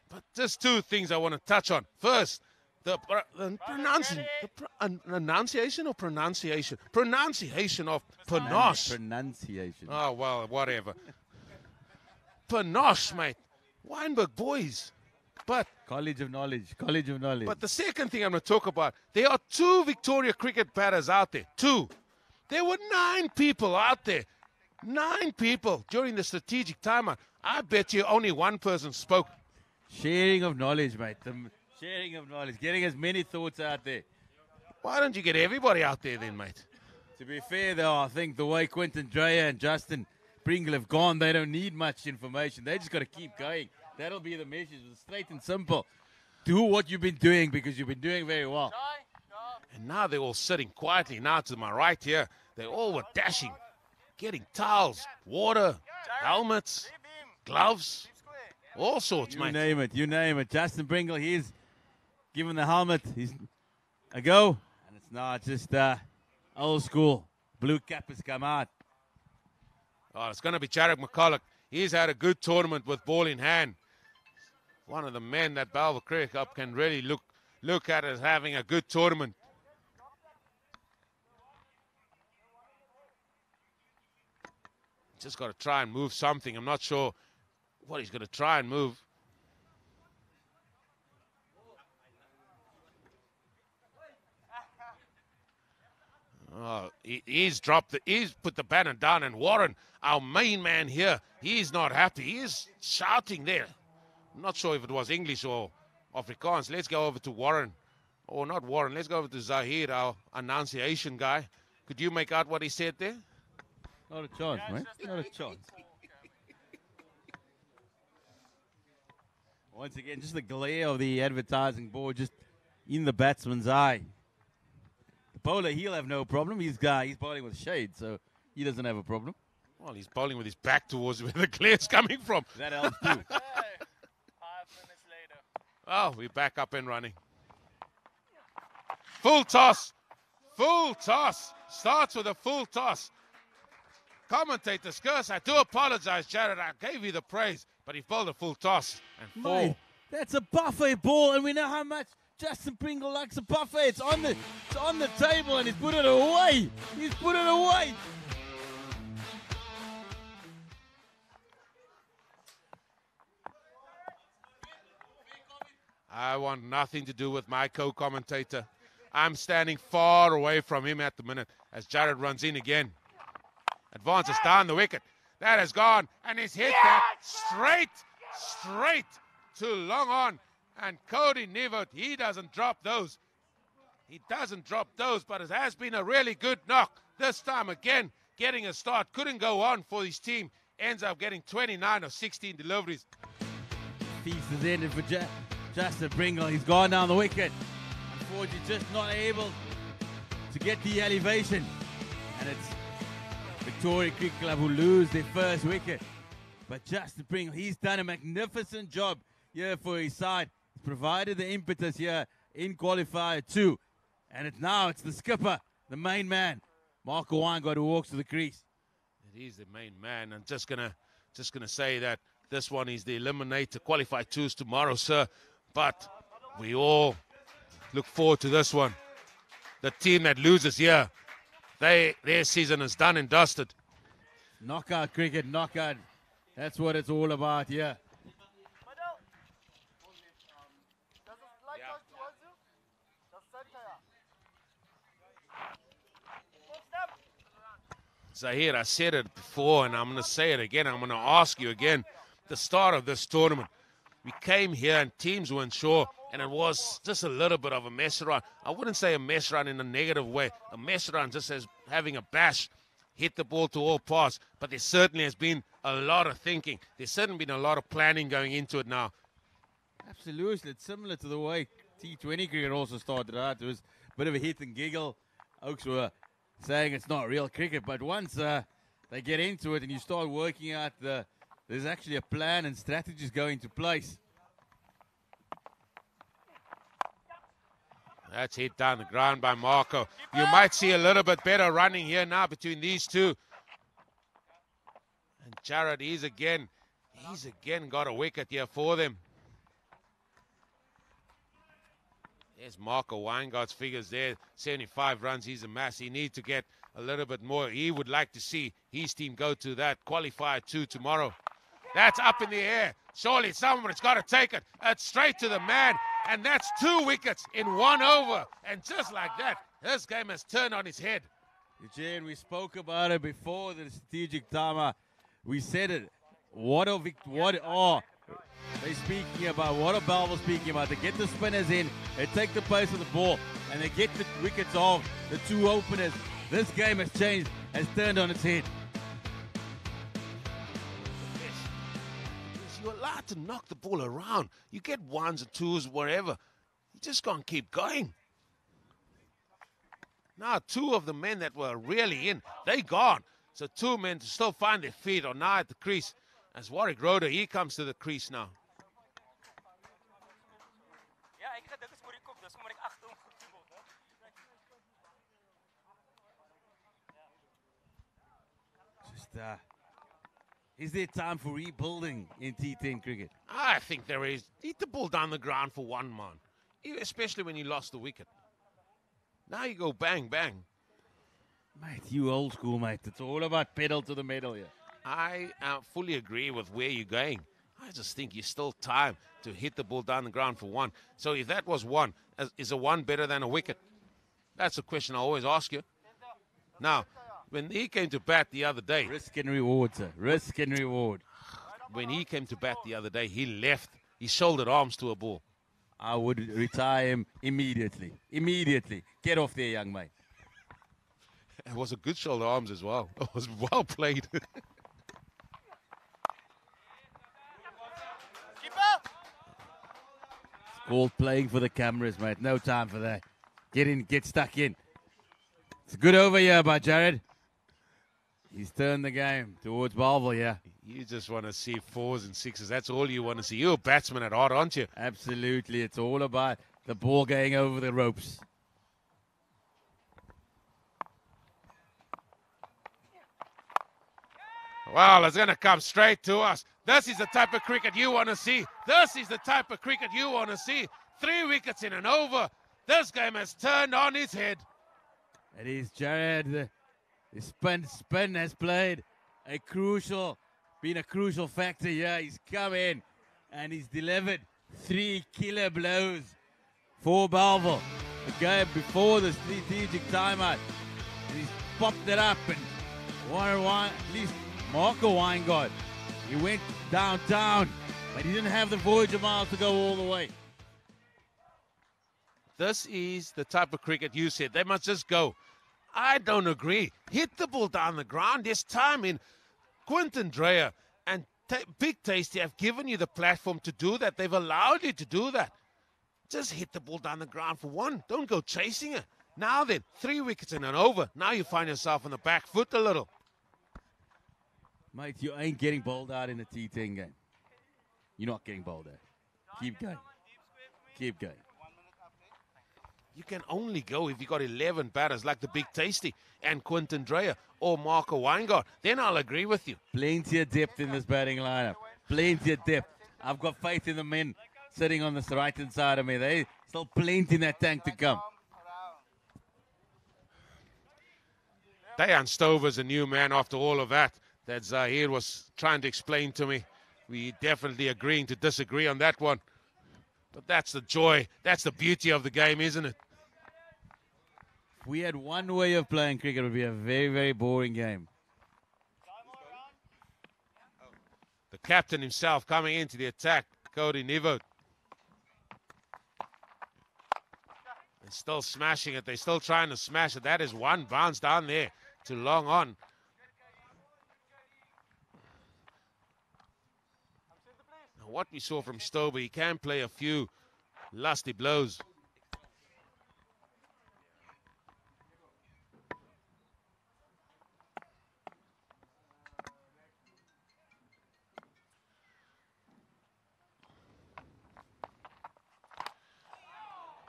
But just two things I want to touch on. First, the, pr- the pronouncing, the pr- uh, pronunciation or pronunciation? Pronunciation of panache. Pronunciation. Oh, well, whatever. Panache, mate. Wynberg boys. But College of knowledge. College of knowledge. but the second thing I'm going to talk about, there are two Victoria cricket batters out there. Two. There were nine people out there. Nine people during the strategic timeout. I bet you only one person spoke. sharing of knowledge, mate. The sharing of knowledge. Getting as many thoughts out there. Why don't you get everybody out there then, mate? To be fair, though, I think the way Quentin Dreyer and Justin Pringle have gone, they don't need much information. They just got to keep going. That'll be the message. It's straight and simple. Do what you've been doing because you've been doing very well. And now they're all sitting quietly. Now to my right here, they all were dashing, getting towels, water, helmets, gloves, all sorts, You mate. name it. You name it. Justin Pringle, he's given the helmet. He's a go. And it's not just uh, old school. Blue cap has come out. Oh, it's going to be Jarek McCulloch. He's had a good tournament with ball in hand. One of the men that Bellville Cricket Cup can really look look at as having a good tournament. Just got to try and move something. I'm not sure what he's going to try and move. Oh, he, he's dropped the, he's put the banner down, and Warren, our main man here, he's not happy. He's shouting there. I'm not sure if it was English or Afrikaans. Let's go over to Warren, or not Warren. Let's go over to Zahir, our annunciation guy. Could you make out what he said there? Not a chance, mate. Not a chance. Once again, just the glare of the advertising board just in the batsman's eye. The bowler, he'll have no problem. He's guy, he's bowling with shade, so he doesn't have a problem. Well, he's bowling with his back towards where the glare's coming from. That helps too. Oh, we're back up and running. Full toss. Full toss. Starts with a full toss. Commentator Skurs, I do apologize, Jared. I gave you the praise, but he bowled a full toss. And four. Mate, that's a buffet ball, and we know how much Justin Pringle likes a buffet. It's on the it's on the table, and he's put it away. He's put it away. I want nothing to do with my co commentator. I'm standing far away from him at the minute as Jared runs in again. Advances down the wicket. That has gone, and he's hit that straight, straight to long on. And Cody Nivot, he doesn't drop those. He doesn't drop those, but it has been a really good knock. This time again, getting a start. Couldn't go on for his team. Ends up getting 29 of 16 deliveries. Feast is ended for Ju- Justin Pringle. He's gone down the wicket. Unfortunately, just not able to get the elevation. And it's Victoria Cricket Club who lose their first wicket. But Justin Pringle, he's done a magnificent job here for his side. Provided the impetus here in qualifier two. And it's now it's the skipper, the main man, Marco Weingart, who walks to the crease. It is the main man. I'm just gonna Just going to say that this one is the eliminator. Qualify twos tomorrow, sir. But we all look forward to this one. The team that loses here, they their season is done and dusted. Knockout cricket, knockout. That's what it's all about here. Zahir, I said it before and I'm going to say it again. I'm going to ask you again. The start of this tournament, we came here and teams weren't sure, and it was just a little bit of a mess around. I wouldn't say a mess around in a negative way, a mess around just as having a bash, hit the ball to all parts. But there certainly has been a lot of thinking. There's certainly been a lot of planning going into it now. Absolutely. It's similar to the way T20 cricket also started out. It was a bit of a hit and giggle. Oaks were saying it's not real cricket, but once uh, they get into it and you start working out the, there's actually a plan and strategies go into place. That's hit down the ground by Marco. You might see a little bit better running here now between these two. And Jared, he's again, he's again got a wicket here for them. There's Marco Weingart's figures there. 75 runs. He's a mass. He needs to get a little bit more. He would like to see his team go to that qualifier two tomorrow. That's up in the air. Surely someone's got to take it. It's straight to the man. And that's two wickets in one over. And just like that, this game has turned on its head. Eugene, we spoke about it before the strategic timer. We said it. What a vict- what oh they're speaking about what a Bellville speaking about. They get the spinners in, they take the pace of the ball, and they get the wickets off the two openers. This game has changed, has turned on its head. You're allowed to knock the ball around. You get ones or twos, whatever. You just can't keep going. Now, two of the men that were really in, they gone. So two men to still find their feet are now at the crease. As Warwick Roder, he comes to the crease now. Just, uh, is there time for rebuilding in T10 cricket? I think there is. Hit the ball down the ground for one man, especially when you lost the wicket. Now you go bang, bang. Mate, you old school, mate. It's all about pedal to the metal here. I uh, fully agree with where you're going. I just think you still time to hit the ball down the ground for one. So if that was one, is a one better than a wicket? That's a question I always ask you. Now, when he came to bat the other day, risk and reward, sir. Risk and reward. When he came to bat the other day, he left. He shouldered arms to a ball. I would retire him immediately. Immediately. Get off there, young mate. It was a good shoulder arms as well. It was well played. Called playing for the cameras, mate. No time for that. Get in, get stuck in. It's a good over here by Jared. He's turned the game towards Bellville, yeah. You just want to see fours and sixes. That's all you want to see. You're a batsman at heart, aren't you? Absolutely. It's all about the ball going over the ropes. Well, it's going to come straight to us. This is the type of cricket you want to see. This is the type of cricket you want to see. Three wickets in an over. This game has turned on its head. It is Jared. The spin, spin has played a crucial, been a crucial factor here. He's come in and he's delivered three killer blows for Bellville. The game before the strategic timeout. And he's popped it up and one, one, at least Marco Weingart. He went downtown, but he didn't have the Voyager miles to go all the way. This is the type of cricket you said. They must just go. I don't agree. Hit the ball down the ground. There's time in. Quinton Dreyer and T- Big Tasty have given you the platform to do that. They've allowed you to do that. Just hit the ball down the ground for one. Don't go chasing it. Now then, three wickets in an over. Now you find yourself on the back foot a little. Mate, you ain't getting bowled out in a T10 game. You're not getting bowled out. Keep going. Keep going. you can only go if you got 11 batters like the Big Tasty and Quinton Dreyer or Marco Weingart. Then I'll agree with you. Plenty of depth in this batting lineup. Plenty of depth. I've got faith in the men sitting on this right hand side of me. They still plenty in that tank to come. Dayan Stover's a new man after all of that that Zahir was trying to explain to me. We definitely agreeing to disagree on that one. But that's the joy, that's the beauty of the game, isn't it? If we had one way of playing cricket, it would be a very, very boring game. The captain himself coming into the attack, Cody Nivo. And still smashing it. They're still trying to smash it. That is one bounce down there to long on. What we saw from Stober, he can play a few lusty blows.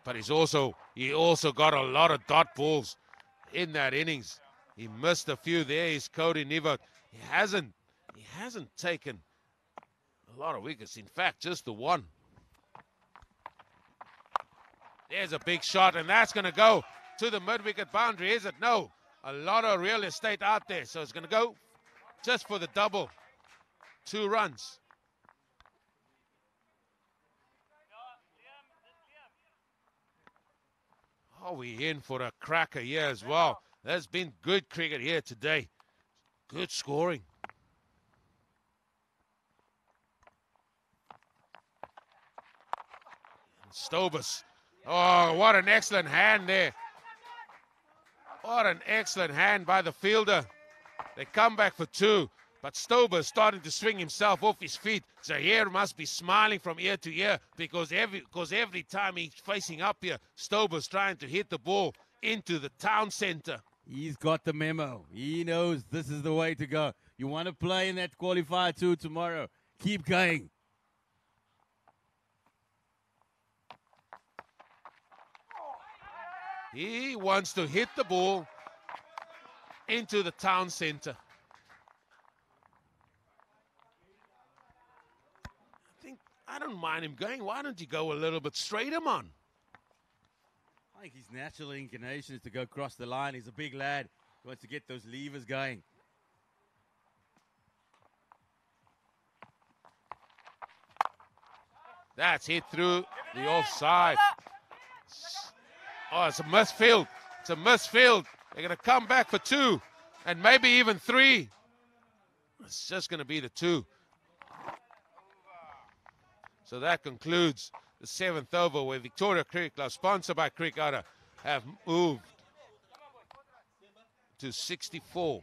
But he's also he also got a lot of dot balls in that innings. He missed a few there. He's Cody Nivot. He hasn't he hasn't taken lot of wickets. In fact, just the one. There's a big shot, and that's going to go to the mid-wicket boundary, is it? No. A lot of real estate out there, so it's going to go just for the double. Two runs. Are we in for a cracker here as well? There's been good cricket here today. Good scoring. Stobus. Oh, what an excellent hand there. What an excellent hand by the fielder. They come back for two, but Stober starting to swing himself off his feet. Zahir must be smiling from ear to ear because every because every time he's facing up here, Stober's trying to hit the ball into the town center. He's got the memo. He knows this is the way to go. You want to play in that qualifier too tomorrow. Keep going. He wants to hit the ball into the town center. I think I don't mind him going. Why don't you go a little bit straighter, man? I think his natural inclination is to go across the line. He's a big lad. He wants to get those levers going. That's hit through the offside. Oh, it's a must misfield. It's a must misfield. They're going to come back for two and maybe even three. It's just going to be the two. So that concludes the seventh over where Victoria Cricket Club, sponsored by Crickadder, have moved to 64.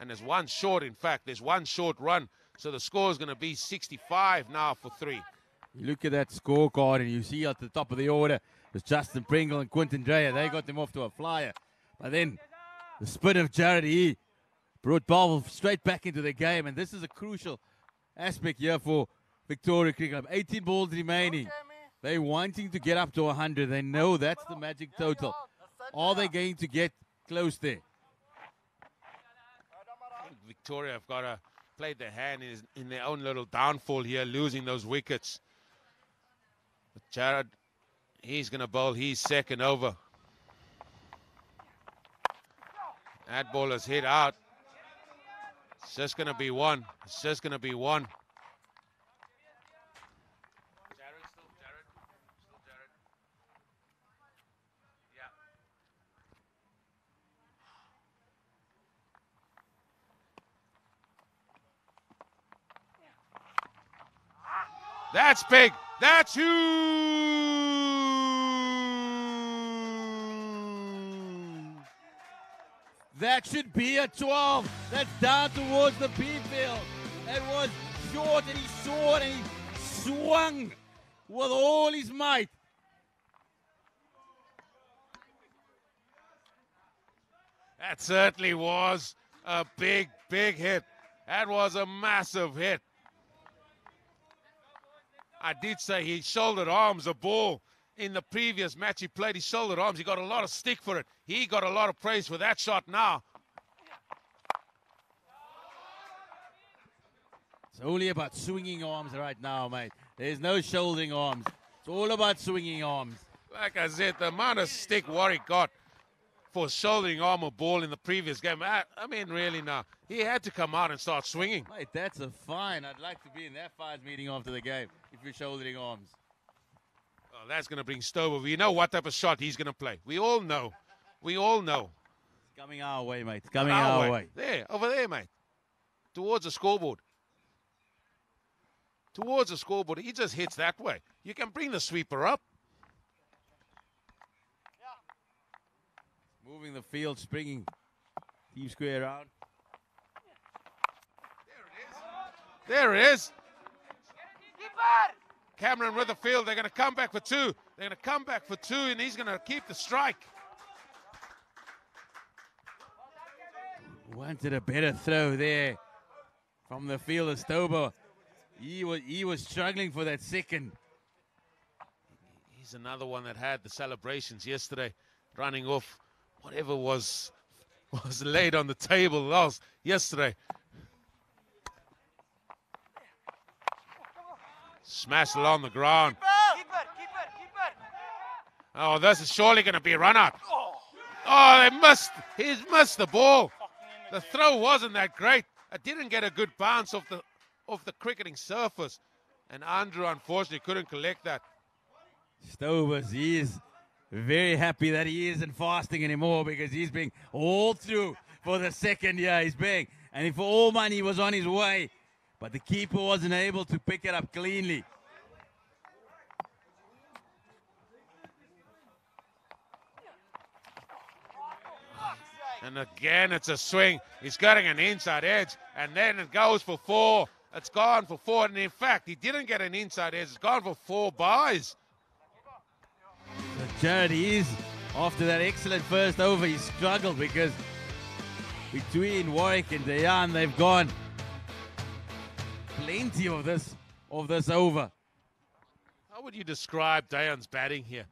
And there's one short, in fact, there's one short run. So the score is going to be 65 now for three. You look at that scorecard and you see at the top of the order was Justin Pringle and Quinton Dreyer. They got them off to a flyer. But then the spin of Jared E brought Bellville straight back into the game. And this is a crucial aspect here for Victoria Cricket Club. 18 balls remaining. They're wanting to get up to 100. They know that's the magic total. Are they going to get close there? Victoria have got to play their hand in, in their own little downfall here, losing those wickets. But Jared, he's going to bowl his second over. That ball is hit out. It's just going to be one. It's just going to be one. That's big. That's huge. That should be a 12. That's down towards the B field. It was short and he saw it and he swung with all his might. That certainly was a big, big hit. That was a massive hit. I did say he shouldered arms a ball. In the previous match he played his shoulder arms. He got a lot of stick for it. He got a lot of praise for that shot now. It's only about swinging arms right now, mate. There's no shouldering arms. It's all about swinging arms. Like I said, the amount of stick Warwick got for shouldering arm a ball in the previous game. I, I mean, really, now he had to come out and start swinging. Mate, that's a fine. I'd like to be in that fires meeting after the game if you're shouldering arms. Oh, that's going to bring Stover. We know what type of shot he's going to play. We all know. We all know. It's coming our way, mate. It's coming our, way. way. There, over there, mate. Towards the scoreboard. Towards the scoreboard. He just hits that way. You can bring the sweeper up. Moving the field, springing. Deep square around. There it is. There it is. Cameron Rutherfield, they're going to come back for two. They're going to come back for two, and he's going to keep the strike. Wanted a better throw there from the field of Stober. He was he was struggling for that second. He's another one that had the celebrations yesterday, running off whatever was was laid on the table last yesterday. Smashed along the ground. Oh, this is surely going to be a run out. Oh, they missed. He's missed the ball. The throw wasn't that great. It didn't get a good bounce off the off the cricketing surface, and Andrew unfortunately couldn't collect that. Stovers, he is very happy that he isn't fasting anymore because he's being all through for the second year. He's being, and for all money, he was on his way, but the keeper wasn't able to pick it up cleanly. And again, it's a swing. He's getting an inside edge, and then it goes for four. It's gone for four, and in fact, he didn't get an inside edge. It's gone for four buys. So Jared, he is, after that excellent first over, he struggled because between Warwick and Dayan, they've gone plenty of this of this over. How would you describe Dayan's batting here?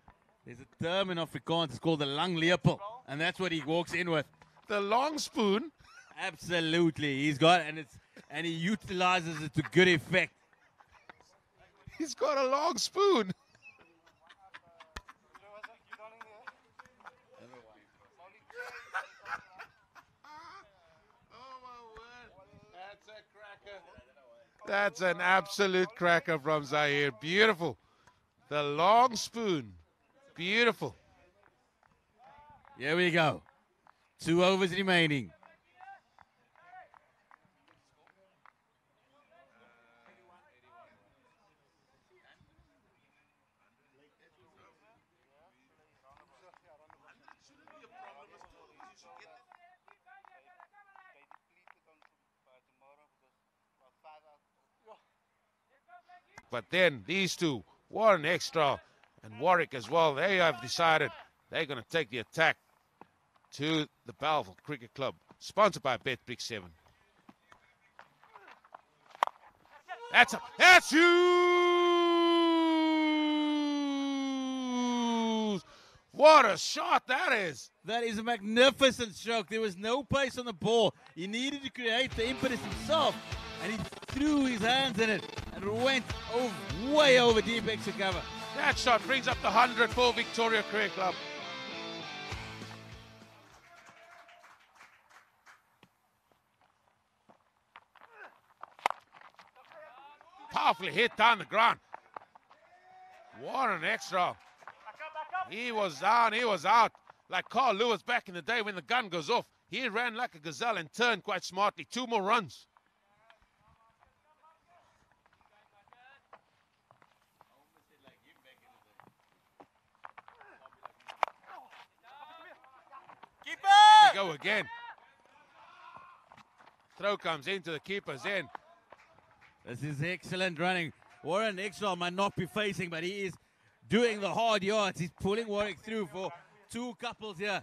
There's a term in Afrikaans, it's called the lang lepel, and that's what he walks in with. The long spoon. Absolutely, he's got, and it's and he utilizes it to good effect. He's got a long spoon. That's an absolute cracker from Zahir. Beautiful. The long spoon. Beautiful. Here we go. Two overs remaining. But then these two, Warren Extra and Warwick as well, they have decided they're going to take the attack to the Bellville Cricket Club, sponsored by BetBrick 7. That's a, that's huge! What a shot that is! That is a magnificent stroke. There was no pace on the ball. He needed to create the impetus himself, and he threw his hands in it and went over, way over deep extra cover. That shot brings up the 100 for Victoria Cricket Club. Powerfully hit down the ground. What an extra. He was down, he was out. Like Carl Lewis back in the day when the gun goes off. He ran like a gazelle and turned quite smartly. Two more runs. There we go again. Throw comes into the keeper's end. This is excellent running. Warren Extra might not be facing, but he is doing the hard yards. He's pulling Warwick through for two couples here.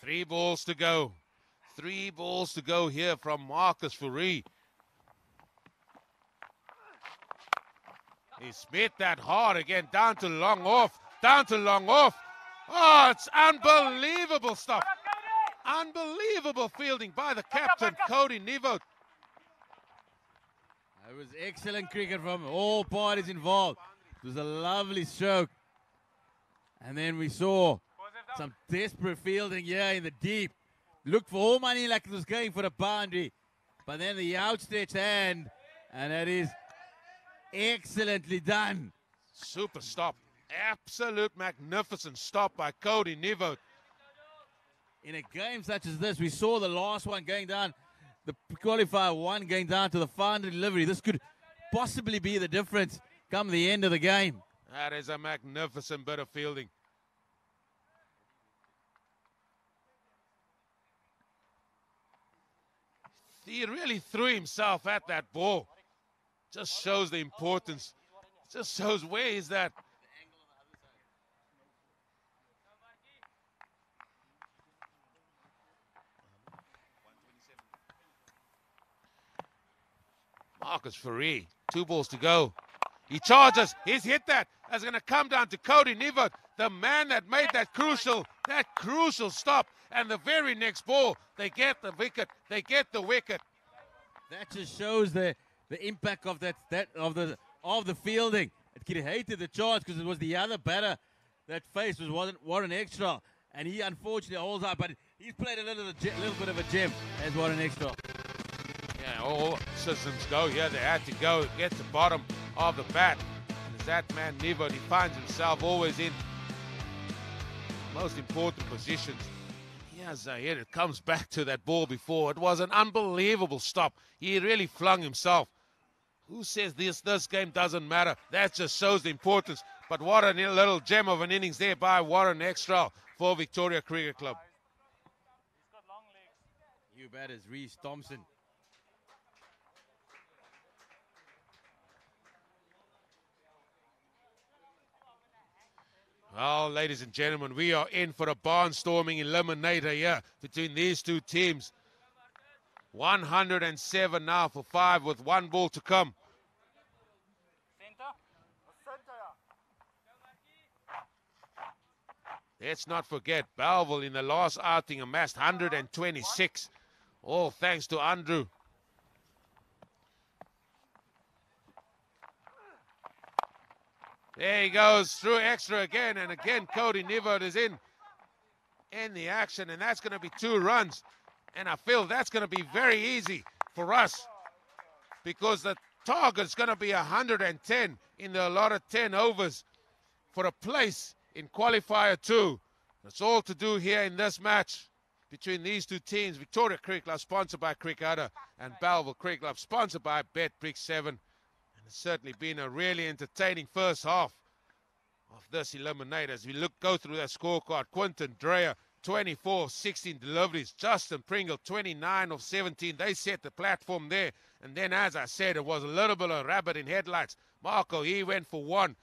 Three balls to go. Three balls to go here from Marcus Fourie. Smith that hard again, down to long off, down to long off. Oh, it's unbelievable stuff. Unbelievable fielding by the captain, Cody Nevo. It was excellent cricket from all parties involved. It was a lovely stroke. And then we saw some desperate fielding here in the deep. Looked for all money like it was going for a boundary. But then the outstretched hand, and that is excellently done. Super stop. Absolute magnificent stop by Cody Nevo. In a game such as this, we saw the last one going down, the qualifier one going down to the final delivery. This could possibly be the difference come the end of the game. That is a magnificent bit of fielding. He really threw himself at that ball. Just shows the importance. Just shows where is that. Marcus Fourie, two balls to go. He charges. He's hit that. That's going to come down to Cody Nivot, the man that made that crucial, that crucial stop. And the very next ball, they get the wicket. They get the wicket. That just shows the the impact of that that of the of the fielding. It hated the charge because it was the other batter that faced was Warren, Warren Extra, and he unfortunately holds up. But he's played a little, little bit of a gem as Warren Extra. Yeah, all systems go here. They had to go get the bottom of the bat. And as that man he finds himself always in most important positions. Uh, yeah, Zahir, it comes back to that ball before. It was an unbelievable stop. He really flung himself. Who says this this game doesn't matter? That just shows the importance. But what a little gem of an innings there by Warren Extra for Victoria Cricket Club. New batters, Reese Thompson. Well, ladies and gentlemen, we are in for a barnstorming eliminator here between these two teams. 107 now for five with one ball to come. Let's not forget, Bellville in the last outing amassed 126. All thanks to Andrew. There he goes through extra again, and again Cody Nivot is in in the action, and that's going to be two runs. And I feel that's going to be very easy for us because the target's going to be 110 in the allotted 10 overs for a place in qualifier two. That's all to do here in this match between these two teams. Victoria Cricket Club, sponsored by Crickadder, and Bellville Cricket Club, sponsored by BetBricks 7. And It's certainly been a really entertaining first half of this eliminator as we look go through that scorecard. Quinton Dreyer, 24, 16 deliveries. Justin Pringle, 29 of 17. They set the platform there. And then, as I said, it was a little bit of rabbit in headlights. Marco, he went for one.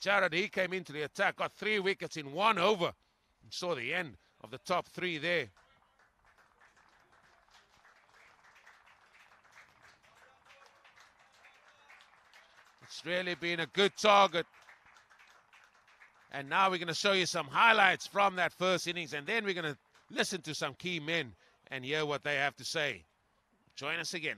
Jared, he came into the attack, got three wickets in one over. And saw the end of the top three there. It's really been a good target. And now we're going to show you some highlights from that first innings, and then we're going to listen to some key men and hear what they have to say. Join us again.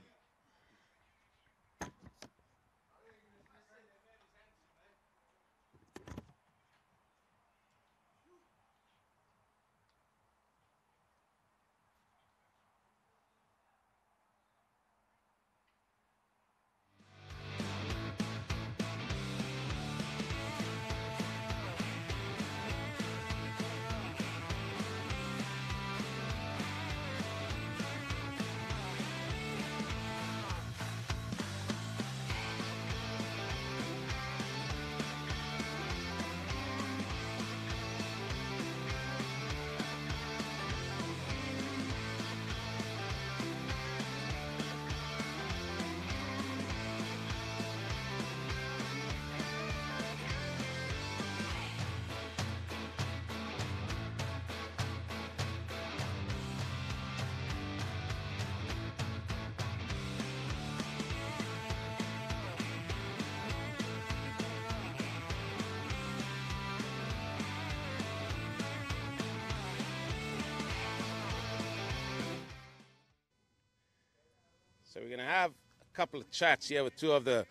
We're going to have a couple of chats here with two of the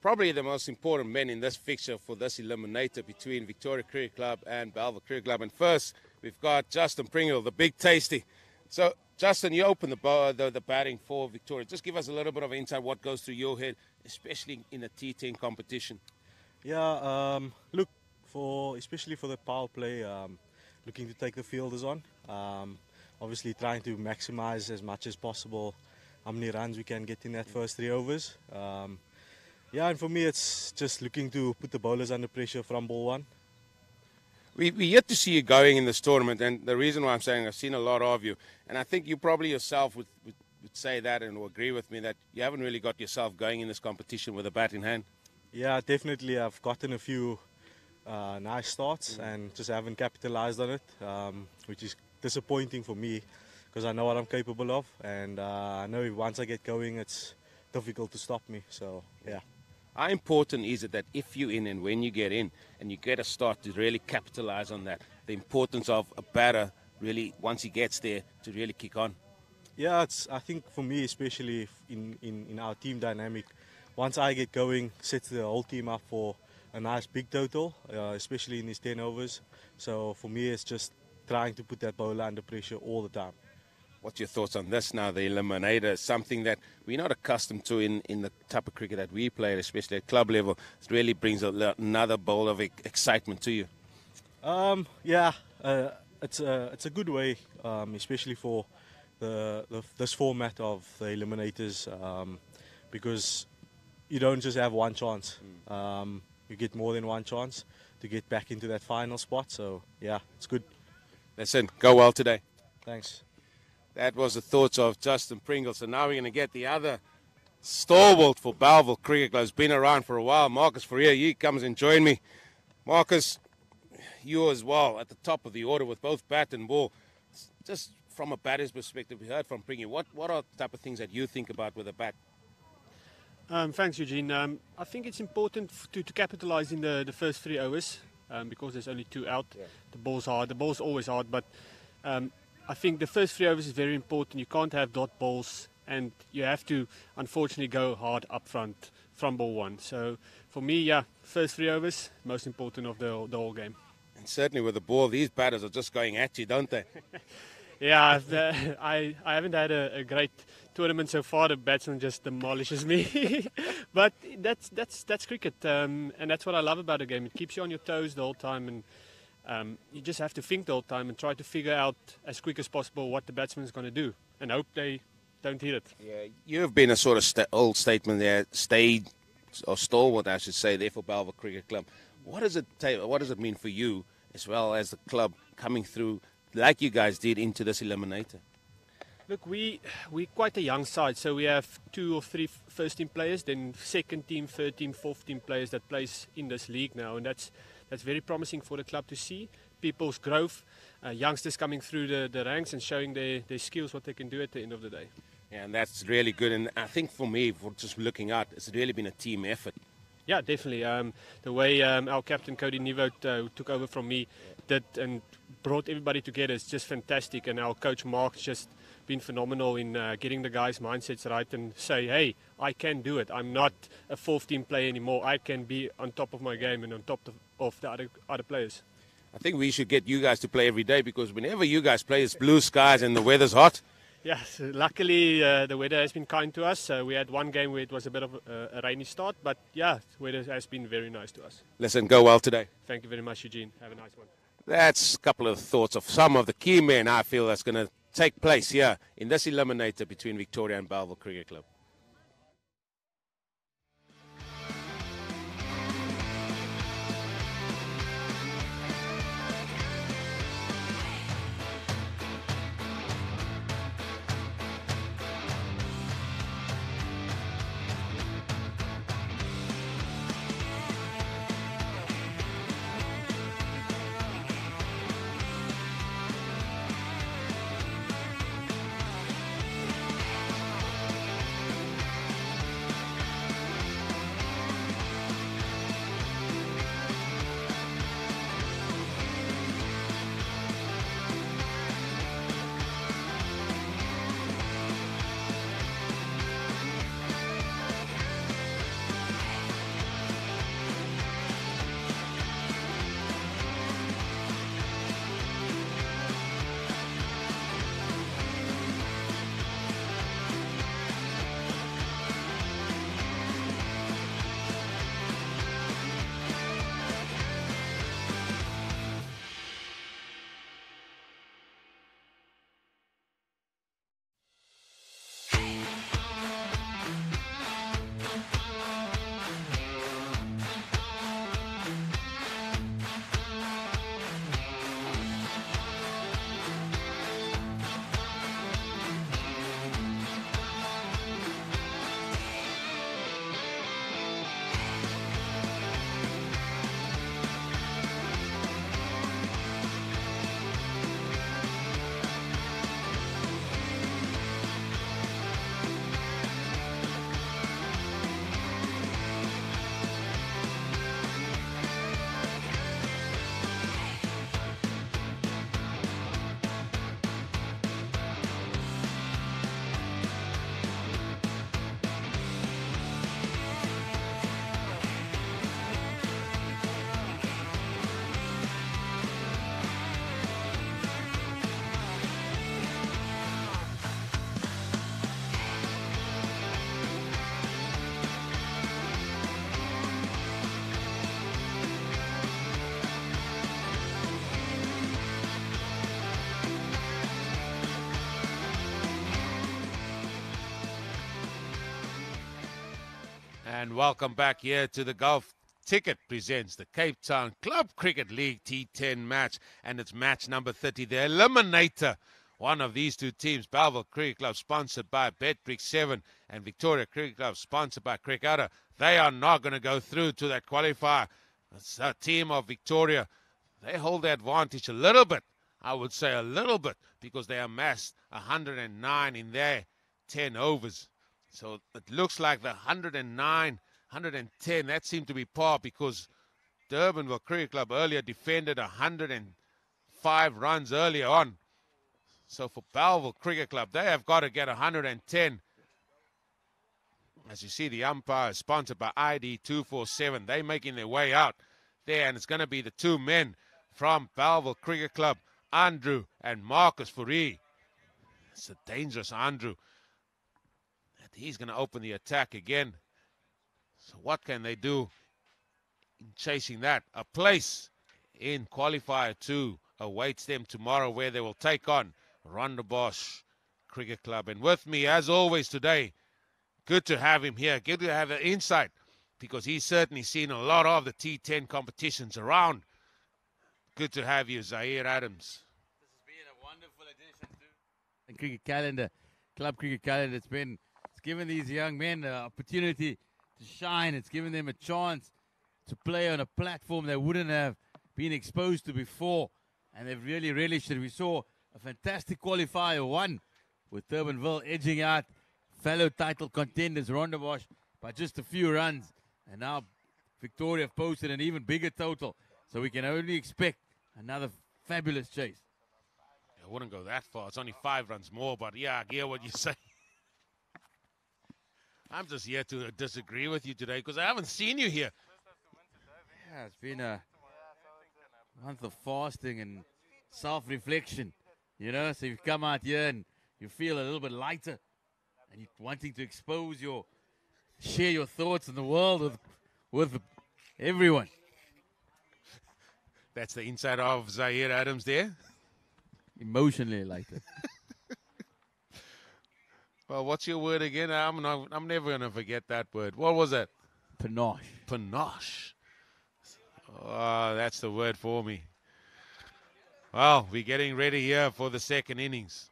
probably the most important men in this fixture for this eliminator between Victoria Cricket Club and Bellville Cricket Club. And first, we've got Justin Pringle, the big tasty. So, Justin, you open the, the, the batting for Victoria. Just give us a little bit of insight what goes through your head, especially in a T10 competition. Yeah, um, look for especially for the power play, um, looking to take the fielders on. Um, obviously, trying to maximize as much as possible how many runs we can get in that first three overs. Um, yeah, and for me, it's just looking to put the bowlers under pressure from ball one. We, we yet to see you going in this tournament, and the reason why I'm saying I've seen a lot of you, and I think you probably yourself would, would, would say that and will agree with me that you haven't really got yourself going in this competition with a bat in hand. Yeah, definitely. I've gotten a few uh, nice starts mm. and just haven't capitalized on it, um, which is disappointing for me because I know what I'm capable of, and uh, I know once I get going, it's difficult to stop me. So yeah. How important is it that if you're in and when you get in and you get a start to really capitalize on that? The importance of a batter really, once he gets there, to really kick on? Yeah, it's, I think for me, especially in, in, in our team dynamic, once I get going, sets the whole team up for a nice big total, uh, especially in these 10 overs. So for me, it's just trying to put that bowler under pressure all the time. What's your thoughts on this now, the eliminator? Something that we're not accustomed to in, in the type of cricket that we play, especially at club level. It really brings a, another bowl of excitement to you. Um, yeah, uh, it's, a, it's a good way, um, especially for the, the, this format of the eliminators, um, because you don't just have one chance. Mm. Um, you get more than one chance to get back into that final spot. So, yeah, it's good. Listen, go well today. Thanks. That was the thoughts of Justin Pringle. So now we're going to get the other stalwart for Bellville Cricket Club. He's been around for a while. Marcus Fourie, he comes and join me. Marcus, you as well at the top of the order with both bat and ball. Just from a batter's perspective, we heard from Pringle. What what are the type of things that you think about with a bat? Um, thanks, Eugene. Um, I think it's important to, to capitalize in the, the first three overs um, because there's only two out. Yeah. The ball's hard. The ball's always hard, but um, I think the first three overs is very important. You can't have dot balls, and you have to, unfortunately, go hard up front from ball one. So for me, yeah, first three overs, most important of the, the whole game. And certainly with the ball, these batters are just going at you, don't they? yeah, the, I, I haven't had a, a, great tournament so far. The batsman just demolishes me. but that's, that's, that's cricket, um, and that's what I love about the game. It keeps you on your toes the whole time. and um, you just have to think the whole time and try to figure out as quick as possible what the batsman is going to do and hope they don't hit it. Yeah, you've been a sort of st- old statement there, stayed or stalwart, I should say, there for Bellville Cricket Club. What does it ta- What does it mean for you as well as the club coming through like you guys did into this eliminator? Look, we we're quite a young side, so we have two or three first team players, then second team, third team, fourth team players that plays in this league now, and that's that's very promising for the club to see. People's growth, uh, youngsters coming through the, the ranks and showing their, their skills, what they can do at the end of the day. Yeah, and that's really good. And I think for me, for just looking at, it's really been a team effort. Yeah, definitely. Um, the way um, our captain Cody Nivo uh, took over from me did and brought everybody together is just fantastic. And our coach Mark just been phenomenal in uh, getting the guys' mindsets right and say, hey, I can do it. I'm not a fourth team player anymore. I can be on top of my game and on top of, of the other, other players. I think we should get you guys to play every day because whenever you guys play, it's blue skies and the weather's hot. Yes, luckily uh, the weather has been kind to us. Uh, we had one game where it was a bit of a, a rainy start, but yeah, the weather has been very nice to us. Listen, go well today. Thank you very much, Eugene. Have a nice one. That's a couple of thoughts of some of the key men I feel that's going to take place here in this eliminator between Victoria and Bellville Cricket Club. Welcome back here to the Golf Ticket presents the Cape Town Club Cricket League T10 match, and it's match number 30, the eliminator. One of these two teams, Bellville Cricket Club, sponsored by Betbrick 7, and Victoria Cricket Club, sponsored by Crickadder. They are not going to go through to that qualifier. It's a team of Victoria. They hold the advantage a little bit, I would say a little bit, because they amassed 109 in their 10 overs. So it looks like the 109 110. That seemed to be par because Durbanville Cricket Club earlier defended 105 runs earlier on. So for Bellville Cricket Club, they have got to get 110. As you see, the umpire is sponsored by ID 247. They're making their way out there, and it's going to be the two men from Bellville Cricket Club, Andrew and Marcus Fourie. It's a dangerous Andrew. He's going to open the attack again. So what can they do in chasing that? A place in qualifier two awaits them tomorrow where they will take on Rondebosch Cricket Club. And with me, as always today, good to have him here. Good to have the insight because he's certainly seen a lot of the T10 competitions around. Good to have you, Zahir Adams. This has been a wonderful addition to the cricket calendar, club cricket calendar. It's been it's given these young men the opportunity to shine. It's given them a chance to play on a platform they wouldn't have been exposed to before, and they've really relished it. We saw a fantastic qualifier one with Durbanville edging out fellow title contenders Rondebosch by just a few runs, and now Victoria have posted an even bigger total. So we can only expect another fabulous chase. I wouldn't go that far. It's only five runs more, but yeah, I hear what you say. I'm just here to disagree with you today because I haven't seen you here. Yeah, it's been a month of fasting and self-reflection, you know. So you come out here and you feel a little bit lighter, and you're wanting to expose your, share your thoughts in the world with, with everyone. That's the inside of Zahir Adams there. Emotionally lighter. Well, what's your word again? I'm not, I'm never gonna forget that word. What was it? Panache. Panache. Oh, that's the word for me. Well, we're getting ready here for the second innings.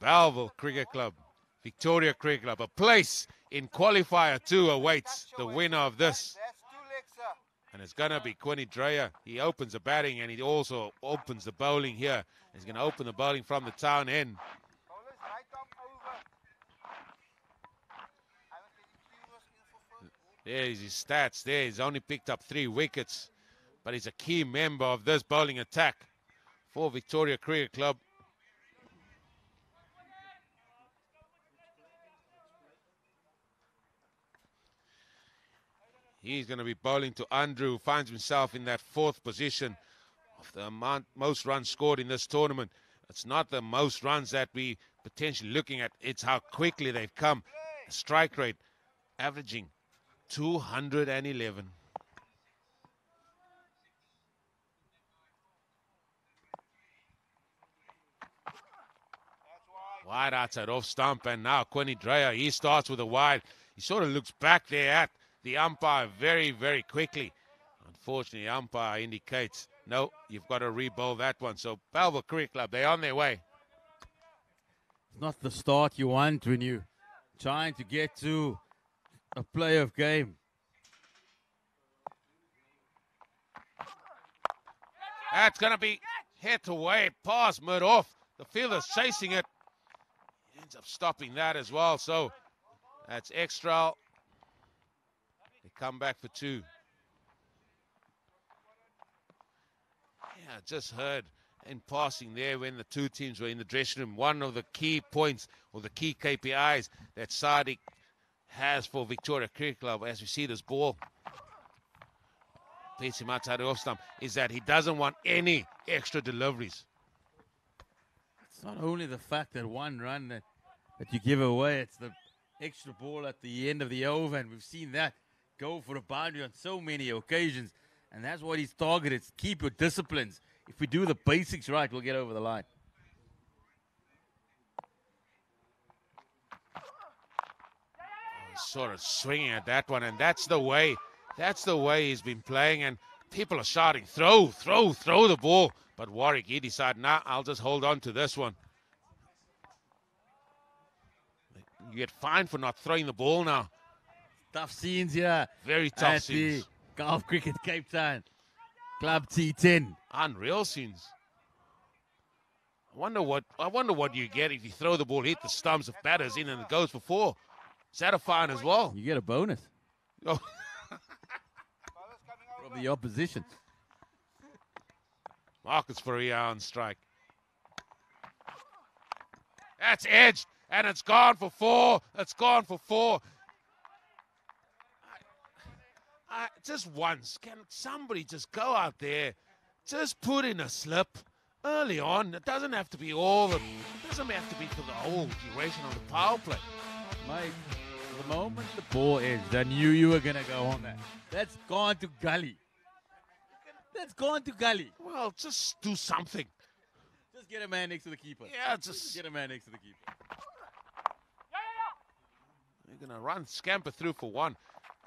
Bellville Cricket Club, Victoria Cricket Club, a place in qualifier two awaits the winner of this. And it's going to be Quinny Dreyer. He opens the batting and he also opens the bowling here. He's going to open the bowling from the town end. There's his stats there. He's only picked up three wickets, but he's a key member of this bowling attack for Victoria Cricket Club. He's going to be bowling to Andrew, who finds himself in that fourth position of the amount, most runs scored in this tournament. It's not the most runs that we potentially looking at, it's how quickly they've come. strike rate averaging 211. Wide outside off stump, and now Quinny Dreyer, he starts with a wide. He sort of looks back there at the umpire very, very quickly. Unfortunately, umpire indicates, no, you've got to re-bowl that one. So Bellville Cricket Club, they're on their way. It's not the start you want when you're trying to get to a play of game. That's going to be hit away past mid off. The fielder's chasing it. He ends up stopping that as well. So that's extra. They come back for two. Yeah, just heard in passing there when the two teams were in the dressing room. One of the key points or the key KPIs that Sadiq has for Victoria Cricket Club as we see this ball him outside off stump is that he doesn't want any extra deliveries. It's not only the fact that one run that, that you give away, it's the extra ball at the end of the over, and we've seen that go for a boundary on so many occasions. And that's what he's targeted. Keep your disciplines. If we do the basics right, we'll get over the line. Sort of swinging at that one, and that's the way. That's the way he's been playing, and people are shouting, "Throw, throw, throw the ball!" But Warwick, he decided, "Nah, I'll just hold on to this one." You get fined for not throwing the ball now. Tough scenes here. Very tough at scenes. the Golf Ticket Cape Town Club T10. Unreal scenes. I wonder what I wonder what you get if you throw the ball, hit the stumps of batters in, and it goes for four. Is that a fine as well? You get a bonus Oh, from the opposition. Marcus for Faria on strike. That's edged, and it's gone for four. It's gone for four. I, I, just once, can somebody just go out there, just put in a slip early on? It doesn't have to be all. The, it doesn't have to be for the whole duration of the power play. Mate, the moment the ball edged, I knew you were going to go on that. That's gone to gully. That's gone to gully. Well, just do something. Just get a man next to the keeper. Yeah, just Get a man next to the keeper. You're going to run, scamper through for one.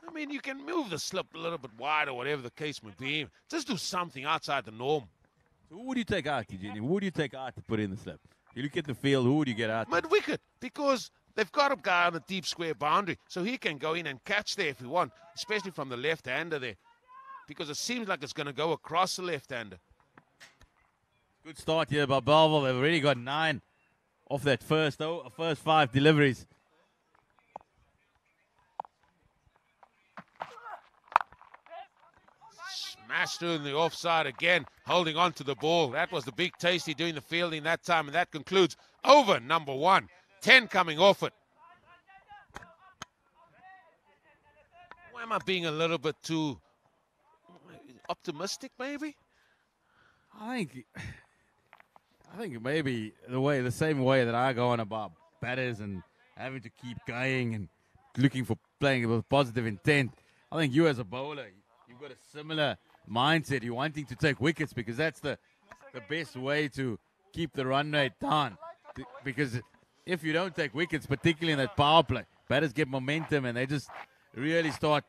I mean, you can move the slip a little bit wide or whatever the case may be. Just do something outside the norm. So who would you take out, Eugenie? Who would you take out to put in the slip? You look at the field, who would you get out? Mid wicket, because they've got a guy on the deep square boundary, so he can go in and catch there if he want, especially from the left hander there. Because it seems like it's going to go across the left hander. Good start here by Bellville. They've already got nine off that first oh, first five deliveries. Smashed through in the offside again, holding on to the ball. That was the big tasty doing the fielding that time, and that concludes over number one. Ten coming off it. Why am I being a little bit too optimistic, maybe? I think I think maybe the way the same way that I go on about batters and having to keep going and looking for playing with positive intent. I think you as a bowler, you've got a similar mindset. You're wanting to take wickets because that's the the best way to keep the run rate down. Because if you don't take wickets, particularly in that power play, batters get momentum and they just really start.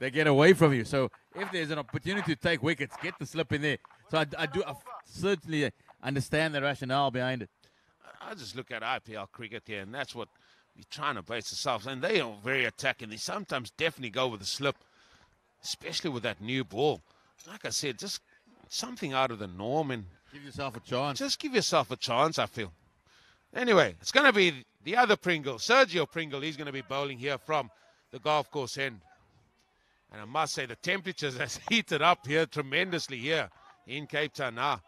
They get away from you. So if there's an opportunity to take wickets, get the slip in there. So I, I do I certainly understand the rationale behind it. I just look at IPL cricket here, and that's what we're trying to base ourselves. And they are very attacking. They sometimes definitely go with the slip, especially with that new ball. Like I said, just something out of the norm, and Give yourself a chance. just give yourself a chance. I feel. Anyway, it's going to be the other Pringle, Sergio Pringle. He's going to be bowling here from the golf course end. And I must say, the temperatures has heated up here tremendously here in Cape Town now.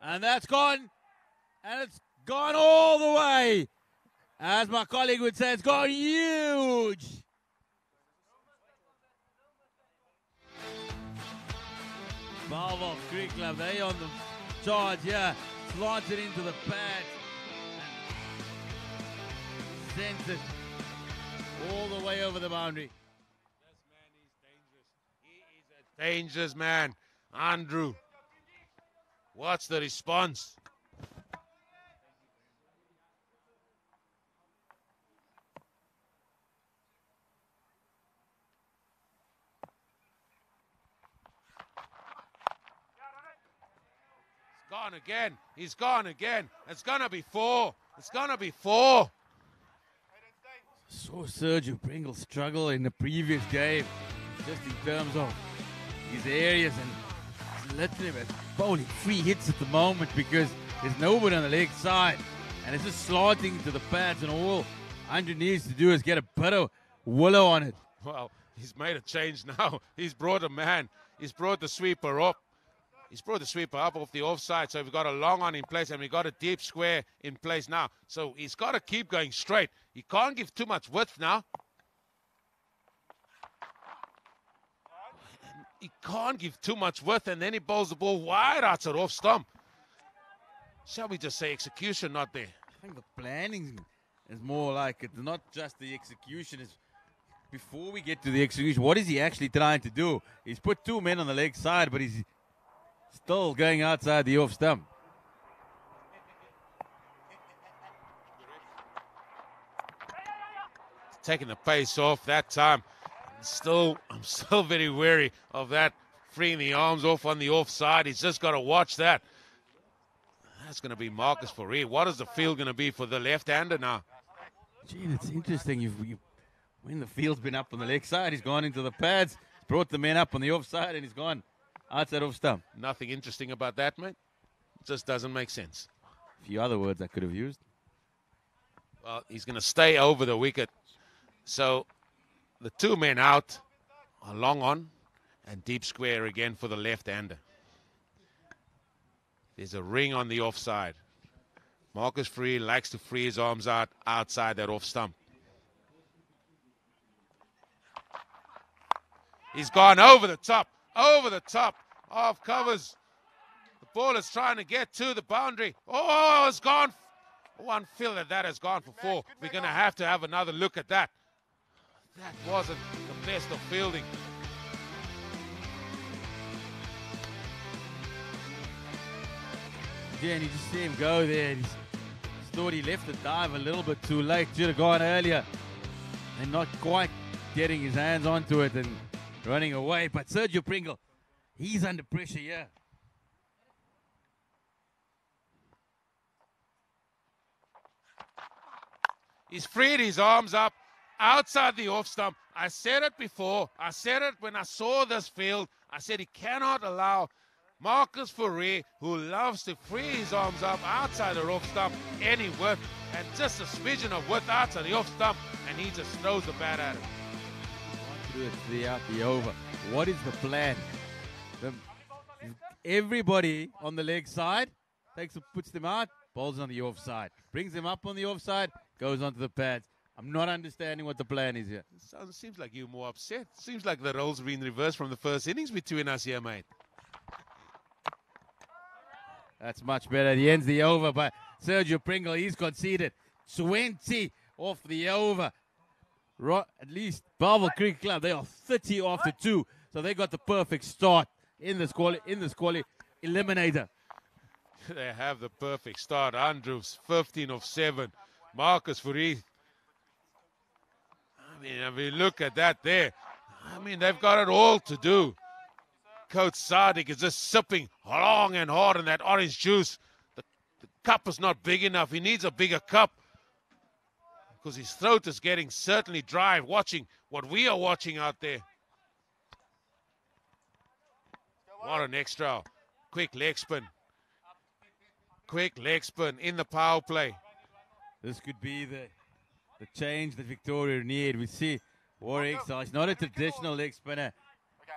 And that's gone. And it's gone all the way. As my colleague would say, it's gone huge. Bellville Cricket Club, they on the charge here. Slanted into the pad. And sends it all the way over the boundary. This man is dangerous. He is a dangerous man, Andrew. What's the response? Gone again. He's gone again. It's gonna be four. It's gonna be four. Saw Sergio Pringle struggle in the previous game, just in terms of his areas and literally bowling free hits at the moment because there's nobody on the leg side and it's just slanting to the pads and all Andrew needs to do is get a bit of willow on it. Well, he's made a change now. He's brought a man. He's brought the sweeper up. He's brought the sweeper up off the offside. So we've got a long on in place and we've got a deep square in place now. So he's got to keep going straight. He can't give too much width now. He can't give too much width and then he bowls the ball wide outside off stump. Shall we just say execution not there? I think the planning is more like it's not just the execution, it's before we get to the execution, what is he actually trying to do? He's put two men on the leg side, but he's still going outside the off stump. Taking the pace off that time. Still, I'm still very wary of that freeing the arms off on the offside. He's just got to watch that. That's going to be Marcus Fourie. What is the field going to be for the left-hander now? Gee, it's interesting. You've, you, when the field's been up on the leg side, he's gone into the pads, brought the men up on the offside, and he's gone outside off stump. Nothing interesting about that, mate. Just doesn't make sense. A few other words I could have used. Well, he's going to stay over the wicket. So the two men out are long on and deep square again for the left-hander. There's a ring on the offside. Marcus Fourie likes to free his arms out outside that off stump. He's gone over the top, over the top, off covers. The ball is trying to get to the boundary. Oh, it's gone. One fielder that that has gone for four. We're going to have to have another look at that. That wasn't the best of fielding. Yeah, and you just see him go there. He's thought he left the dive a little bit too late. Should have gone earlier. And not quite getting his hands onto it and running away. But Sergio Pringle, he's under pressure here. He's freed his arms up outside the off stump. I said it before. I said it when I saw this field. I said he cannot allow Marcus Fourie, who loves to free his arms up outside the off stump, any width, and just a smidgen of width outside the off stump, and he just throws the bat at him. Through it throughout the over. What is the plan? The, everybody on the leg side takes puts them out, bowls on the offside, brings them up on the offside, goes onto the pads. I'm not understanding what the plan is here. Sounds, seems like you're more upset. Seems like the roles have been reversed from the first innings between us here, mate. That's much better. He ends the over, but Sergio Pringle, he's conceded 20 off the over. Right, at least Bellville Cricket Club, they are 30 after two, so they got the perfect start in this quali in this quali eliminator. They have the perfect start. Andrews 15 of 7. Marcus Fourie. I mean, if you look at that there, I mean, they've got it all to do. Coach Sadiq is just sipping long and hard on that orange juice. The, the cup is not big enough. He needs a bigger cup because his throat is getting certainly dry watching what we are watching out there. What an extra. Quick leg spin. Quick leg spin in the power play. This could be the the change that Victoria need. We see so he's not a traditional leg spinner.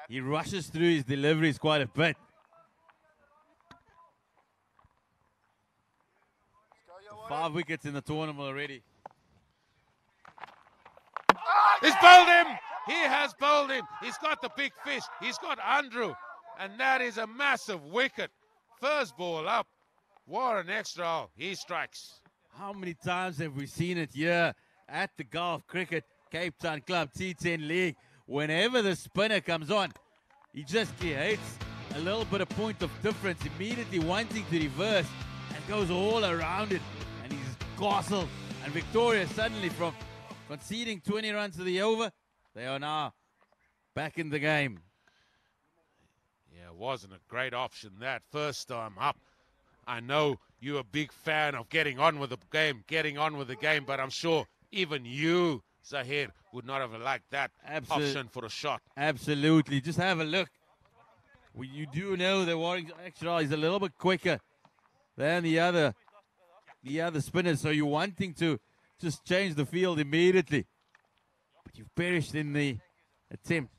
He rushes through his deliveries quite a bit. Five wickets in the tournament already. He's bowled him. He has bowled him. He's got the big fish. He's got Andrew. And that is a massive wicket. First ball up. What an extra. He strikes. How many times have we seen it here at the Golf Ticket Cape Town Club T10 League? Whenever the spinner comes on, he just creates a little bit of point of difference, immediately wanting to reverse and goes all around it. And he's castled. And Victoria suddenly from conceding 20 runs to the over, they are now back in the game. Yeah, wasn't a great option that first time up. I know you're a big fan of getting on with the game, getting on with the game, but I'm sure even you, Zahir, would not have liked that Absolute- option for a shot. Absolutely. Just have a look. Well, you do know that Warren Extra is a little bit quicker than the other the other spinners, so you're wanting to just change the field immediately. But you've perished in the attempt.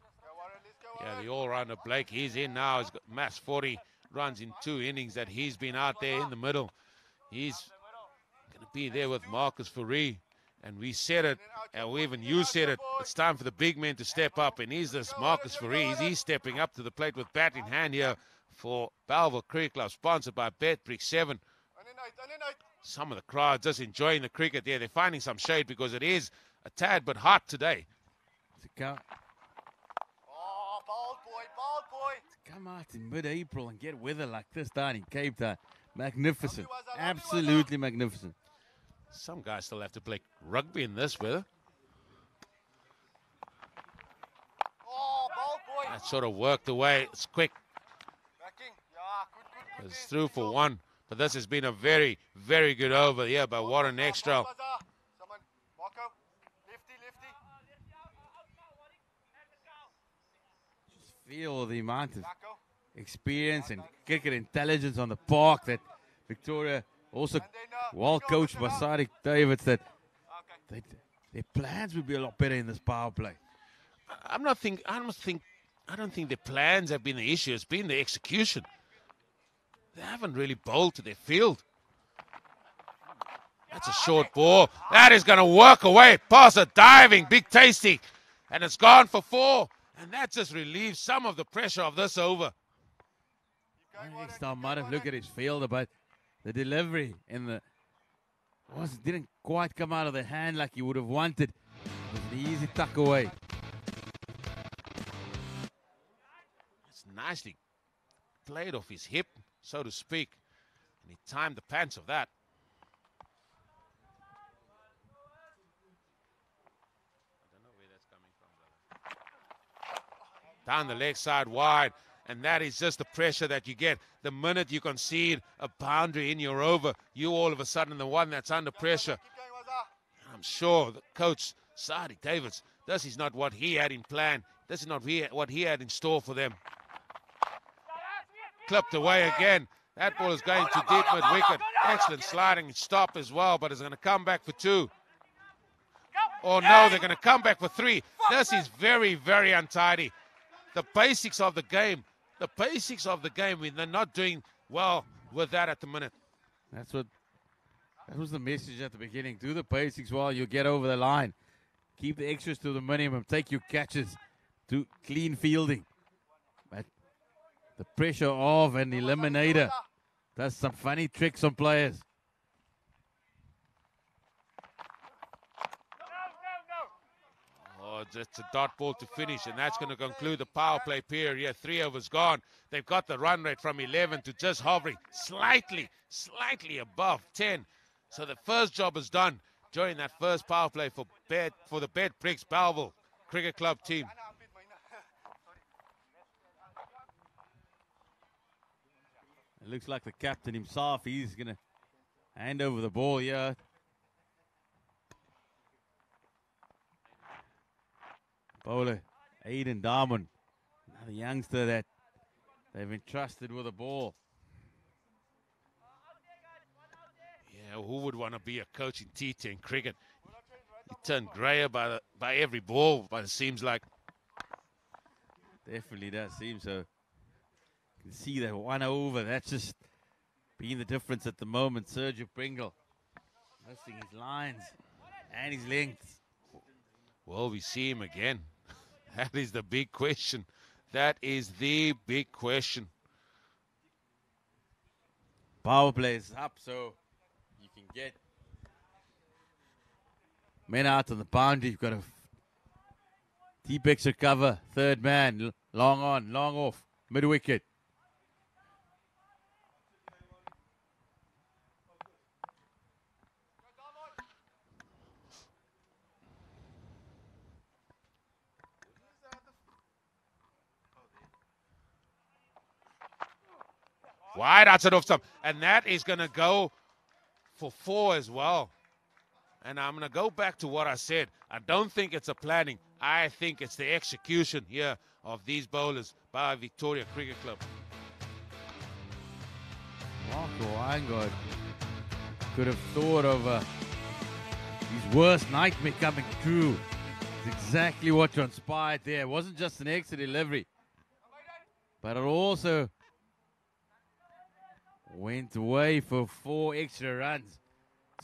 Yeah, the all-rounder Blake, he's in now. He's got mass 40 runs in two innings that he's been out there in the middle. He's going to be there with Marcus Fourie. And we said it, and we even you said it. It's time for the big men to step up. And he's this Marcus Fourie. He's, he's stepping up to the plate with bat in hand here for Bellville Cricket Club, sponsored by BetBrick 7. Some of the crowd just enjoying the cricket there. They're finding some shade because it is a tad but hot today. To come, Oh, bold boy, bold boy. to come out in mid-April and get weather like this down in Cape Town, magnificent, absolutely magnificent. Some guys still have to play rugby in this weather. Oh, bold boy. That sort of worked away. It's quick. Backing. Yeah, good, good, good. It's through for one. But this has been a very, very good over here by Warren Extra. Someone, Marco. Lefty, lefty. Feel the amount of experience and cricket intelligence on the park that Victoria also well coached by. Sadiq Davids that they, their plans would be a lot better in this power play. I'm not think. I don't think. I don't think the plans have been the issue. It's been the execution. They haven't really bowled to their field. That's a short ball. That is going to work away. Past a diving, big tasty, and it's gone for four. And that just relieves some of the pressure of this over. Next time might have looked at his fielder, but the delivery in the was didn't quite come out of the hand like he would have wanted. It was an easy tuck away. It's nicely played off his hip, so to speak. And he timed the pants of that. Down the leg side wide. And that is just the pressure that you get. The minute you concede a boundary in your over, you all of a sudden the one that's under pressure. I'm sure the coach, Sadiq Davids, this is not what he had in plan. This is not what he had in store for them. Clipped away again. That ball is going to deep mid wicket. Excellent sliding stop as well, but it's going to come back for two. Oh no, they're going to come back for three. This is very, very untidy. The basics of the game, the basics of the game, they're not doing well with that at the minute. That's what that was the message at the beginning. Do the basics while you'll get over the line. Keep the extras to the minimum. Take your catches. Do clean fielding. The pressure of an eliminator does some funny tricks on players. Oh, just a dot ball to finish, and that's going to conclude the power play period. Yeah, three overs gone. They've got the run rate from 11 to just hovering slightly, slightly above 10. So the first job is done during that first power play for bed for the Bed Briggs Bellville Cricket Club team. It looks like the captain himself. He's going to hand over the ball here. Bowler Aiden Darman, another youngster that they've entrusted with the ball. Yeah, who would want to be a coach in T10 cricket? He turned grayer by the, by every ball, but it seems like Definitely does seem so. Can see that one over. That's just being the difference at the moment. Sergio Pringle missing his lines and his lengths. Will we see him again? That is the big question. That is the big question. Power play is up, so you can get men out on the boundary. You've got a deep extra cover, third man, long on, long off, mid wicket. Wide outside off stump. And that is going to go for four as well. And I'm going to go back to what I said. I don't think it's a planning. I think it's the execution here of these bowlers by Victoria Cricket Club. Marco Wangard could have thought of uh, his worst nightmare coming true. It's exactly what transpired there. It wasn't just an exit delivery, but it also went away for four extra runs.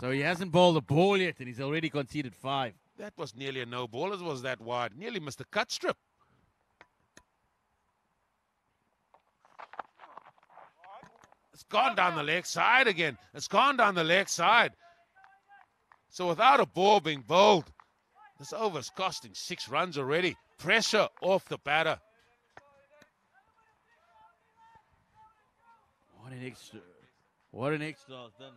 So he hasn't bowled a ball yet, and he's already conceded five. That was nearly a no ball. It was that wide. Nearly missed the cut strip. It's gone down the leg side again. It's gone down the leg side. So without a ball being bowled, This over's costing six runs already. Pressure off the batter. An extra. What an extra done.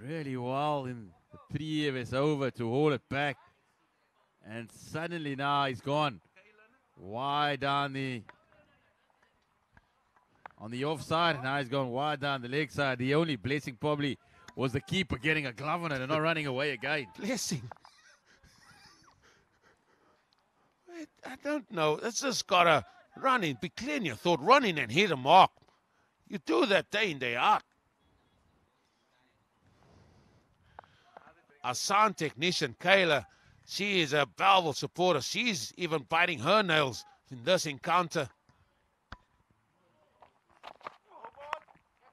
Really well in the previous over to hold it back. And suddenly now he's gone. Wide down the on the offside. Now he's gone wide down the leg side. The only blessing probably was the keeper getting a glove on it and not running away again. Blessing. I don't know. It's just got to run in. Be clear in your thought. running and hit a mark. You do that day in, day out. Our sound technician, Kayla, she is a Bellville supporter. She's even biting her nails in this encounter.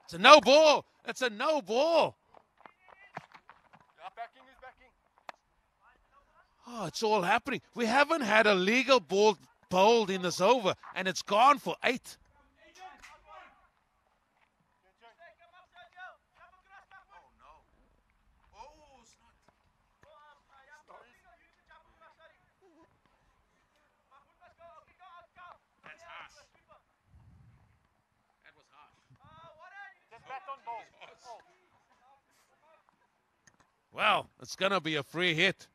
It's a no ball. It's a no ball. Oh, it's all happening. We haven't had a legal ball bowled in this over, and it's gone for eight. Well, it's going to be a free hit.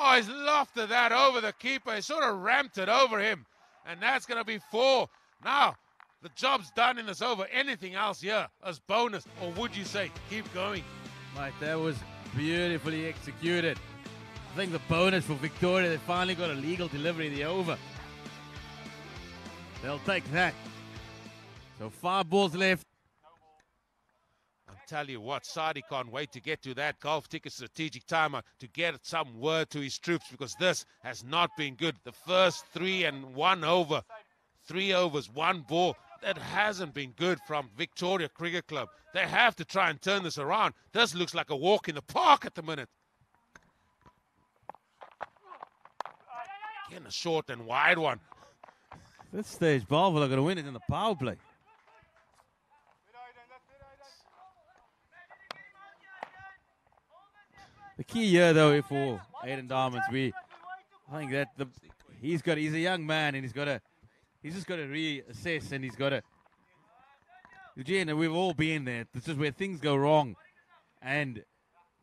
Oh, he's lofted that over the keeper. He sort of ramped it over him. And that's going to be four. Now, the job's done in this over. Anything else here as bonus? Or would you say keep going? Mate, that was beautifully executed. I think the bonus for Victoria, they finally got a legal delivery of the over. They'll take that. So five balls left. Tell you what, Sadi can't wait to get to that golf ticket strategic timer to get some word to his troops because this has not been good. The first three and one over, three overs, one ball. That hasn't been good from Victoria Cricket Club. They have to try and turn this around. This looks like a walk in the park at the minute. Getting a short and wide one. This stage, Bellville are going to win it in the power play. The key here, though, for Aiden Diamonds, we, I think that the he's got he's a young man and he's got to he's just got to reassess and he's got to. Eugene, we've all been there. This is where things go wrong, and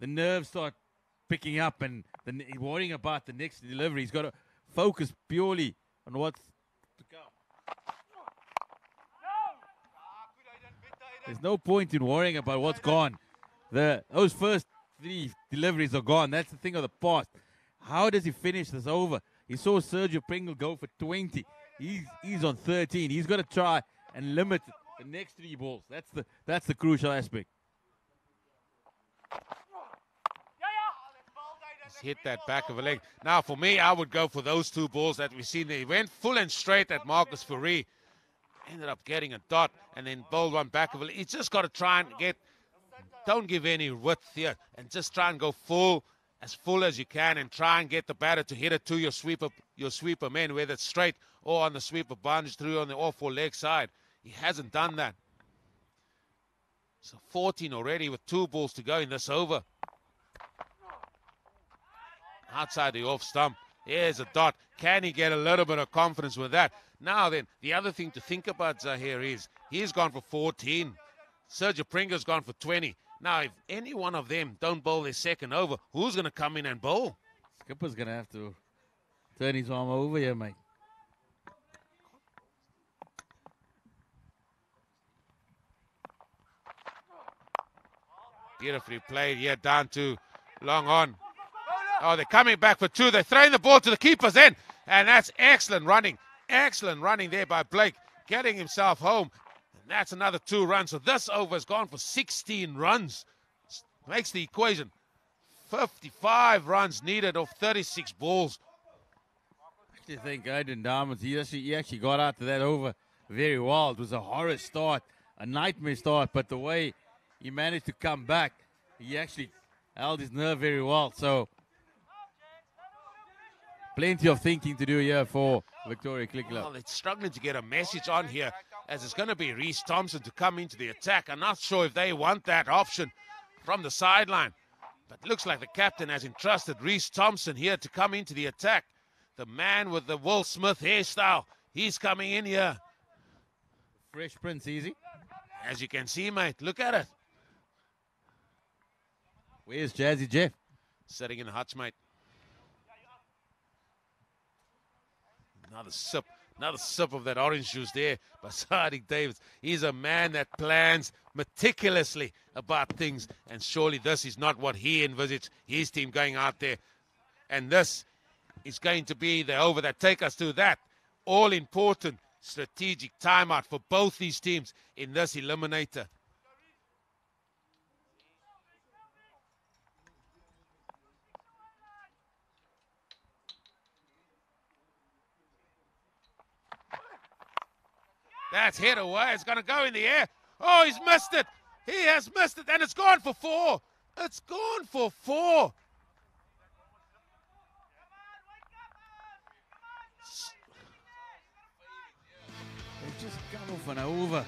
the nerves start picking up, and the, worrying about the next delivery. He's got to focus purely on what's to come. There's no point in worrying about what's gone. The those first three deliveries are gone. That's the thing of the past. How does he finish this over? He saw Sergio Pringle go for 20. He's he's on 13. He's got to try and limit the next three balls. That's the that's the crucial aspect. He's hit that back of a leg. Now, for me, I would go for those two balls that we've seen. He went full and straight at Marcus Fourie. Ended up getting a dot and then bowled one back of a leg. He's just got to try and get don't give any width here and just try and go full as full as you can and try and get the batter to hit it to your sweeper your sweeper man whether it's straight or on the sweeper bunch through on the off or leg side. He hasn't done that. So 14 already with two balls to go in this over. Outside the off stump. Here's a dot. Can he get a little bit of confidence with that? Now then the other thing to think about Zahir is he's gone for 14 Sergio Pringle's gone for 20 now, if any one of them don't bowl their second over, who's going to come in and bowl? Skipper's going to have to turn his arm over here, mate. Beautifully played here down to long on. Oh, they're coming back for two. They're throwing the ball to the keeper's end. And that's excellent running. Excellent running there by Blake, getting himself home. That's another two runs. So this over has gone for 16 runs. Makes the equation 55 runs needed of 36 balls. I actually think Aiden Diamonds, he actually, he actually got out to that over very well. It was a horror start, a nightmare start, but the way he managed to come back, he actually held his nerve very well. So plenty of thinking to do here for Victoria Club. Well, they're struggling to get a message on here as it's going to be Reese Thompson to come into the attack. I'm not sure if they want that option from the sideline. But looks like the captain has entrusted Reese Thompson here to come into the attack. The man with the Will Smith hairstyle. He's coming in here. Fresh Prince Easy. As you can see, mate, look at it. Where's Jazzy Jeff? Sitting in the hutch, mate. Another sip, another sip of that orange juice there by Sadiq Davids. He's a man that plans meticulously about things, and surely this is not what he envisaged his team going out there. And this is going to be the over that take us to that all important strategic timeout for both these teams in this eliminator. That's hit away. It's going to go in the air. Oh, he's missed it. He has missed it, and it's gone for four. It's gone for four. They've just come off an over,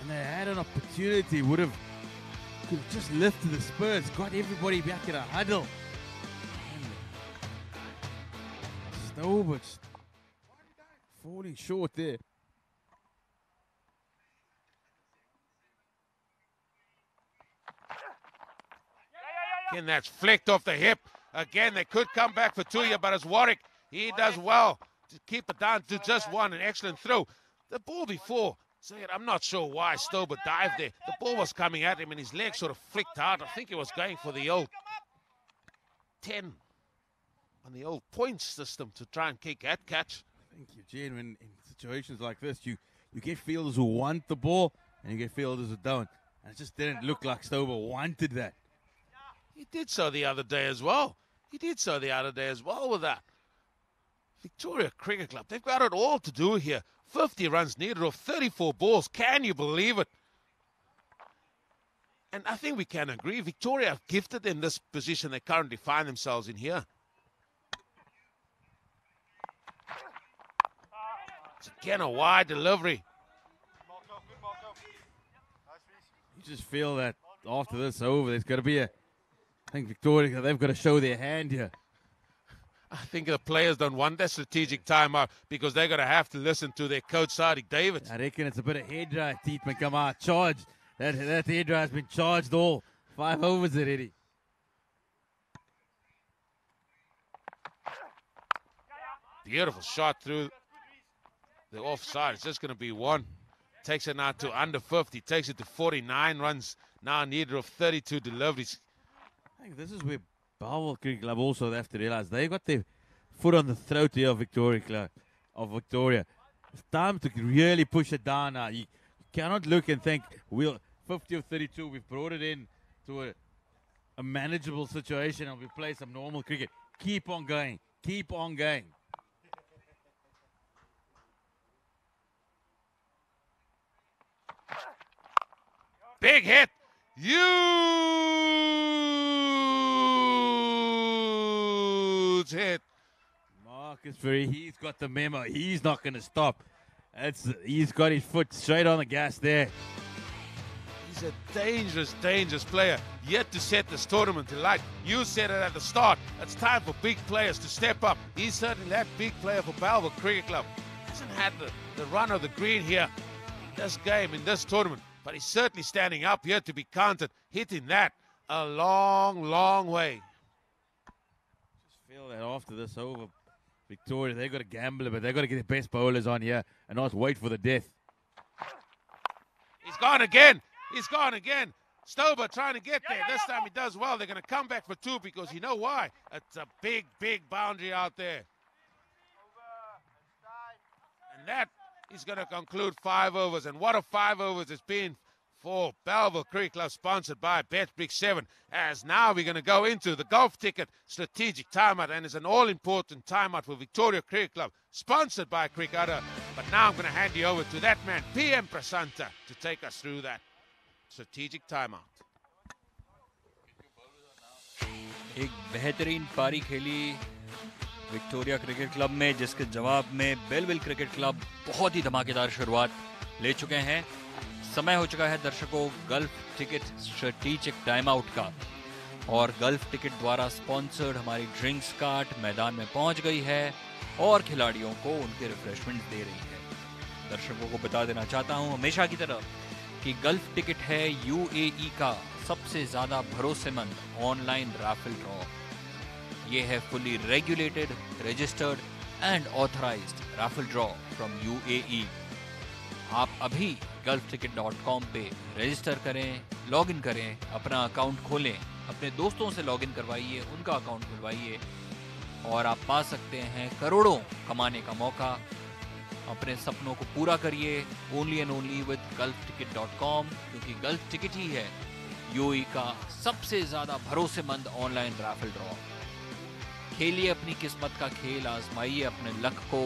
and they had an opportunity. Would have could have just lifted the Spurs, got everybody back in a huddle. Snowbirds falling short there. Again, that's flicked off the hip. Again, they could come back for Tuya, but it's Warwick. He does well to keep it down to just one. An excellent throw. The ball before, say it, I'm not sure why Stober dived there. The ball was coming at him and his leg sort of flicked out. I think he was going for the old 10 on the old points system to try and kick that catch. Thank you, Jen. When in situations like this, you, you get fielders who want the ball and you get fielders who don't. And it just didn't look like Stober wanted that. He did so the other day as well. He did so the other day as well with that. Victoria Cricket Club, they've got it all to do here. 50 runs needed off 34 balls. Can you believe it? And I think we can agree. Victoria have gifted them this position they currently find themselves in here. It's again a wide delivery. You just feel that after this over, there's got to be a. I think Victoria, they've got to show their hand here. I think the players don't want that strategic timeout because they're going to have to listen to their coach, Sadiq David. I reckon it's a bit of head dry. Tietman come out, charged. That, that head dry has been charged all. Five overs already. Beautiful shot through the offside. It's just going to be one. Takes it now to under 50. Takes it to 49 runs. Now needed of 32 deliveries. Think this is where Bellville Cricket Club also have to realize they got their foot on the throat here of Victoria Club, of Victoria. It's time to really push it down now. You cannot look and think we'll 50 or 32. We've brought it in to a, a manageable situation and we play some normal cricket. Keep on going. Keep on going. Big hit. Huge hit. Marcus Fourie, he's got the memo. He's not going to stop. That's he's got his foot straight on the gas there. He's a dangerous, dangerous player. Yet to set this tournament alight. You said it at the start. It's time for big players to step up. He's certainly that big player for Bellville Cricket Club. Hasn't had the, the run of the green here. This game in this tournament. But he's certainly standing up here to be counted, hitting that a long, long way. Just feel that after this over, Victoria, they've got to gamble, but they've got to get their best bowlers on here and not wait for the death. He's gone again. He's gone again. Stober trying to get there. This time he does well. They're going to come back for two because you know why? It's a big, big boundary out there. And that He's going to conclude five overs. And what a five overs it's been for Bellville Creek Club, sponsored by betbig 7 As now we're going to go into the Golf Ticket strategic timeout, and it's an all important timeout for Victoria Creek Club, sponsored by Crickadder. But now I'm going to hand you over to that man, PM Prasanta, to take us through that strategic timeout. एक बेहतरीन पारी खेली Victoria cricket club में, जिसके जवाब में Belleville cricket club बहुत ही धमाकेदार शुरुआत ले चुके हैं। समय हो चुका है दर्शकों Gulf Ticket strategic time out का। और गल्फ टिकट द्वारा स्पॉन्सर्ड हमारी ड्रिंक्स कार्ट मैदान में पहुँच गई है और खिलाड़ियों को उनके रिफ्रेशमेंट दे रही है। दर्शकों को बता देना चाहता हूँ हमेशा की तरह कि गल्फ टिकट है यूएई का सबसे ज़्यादा भरोसेमंद ऑनलाइन राफेल ड्रॉ। ये है fully regulated registered and authorised raffle draw from UAE आप अभी गल्फ टिकट डॉट कॉम पे रजिस्टर करें लॉग इन करें, अपना अकाउंट खोलें, अपने दोस्तों से लॉग इन करवाइए, उनका अकाउंट खुलवाइए और आप पा सकते हैं करोड़ों कमाने का मौका। अपने सपनों को पूरा करिए only and only with Gulf Ticket dot com, क्योंकि गल्फ टिकट ही है यूई का सबसे ज़्यादा भरोसेमंद ऑनलाइन राफेल ड्रॉ खेलिए अपनी किस्मत का खेल, आजमाइए अपने लक को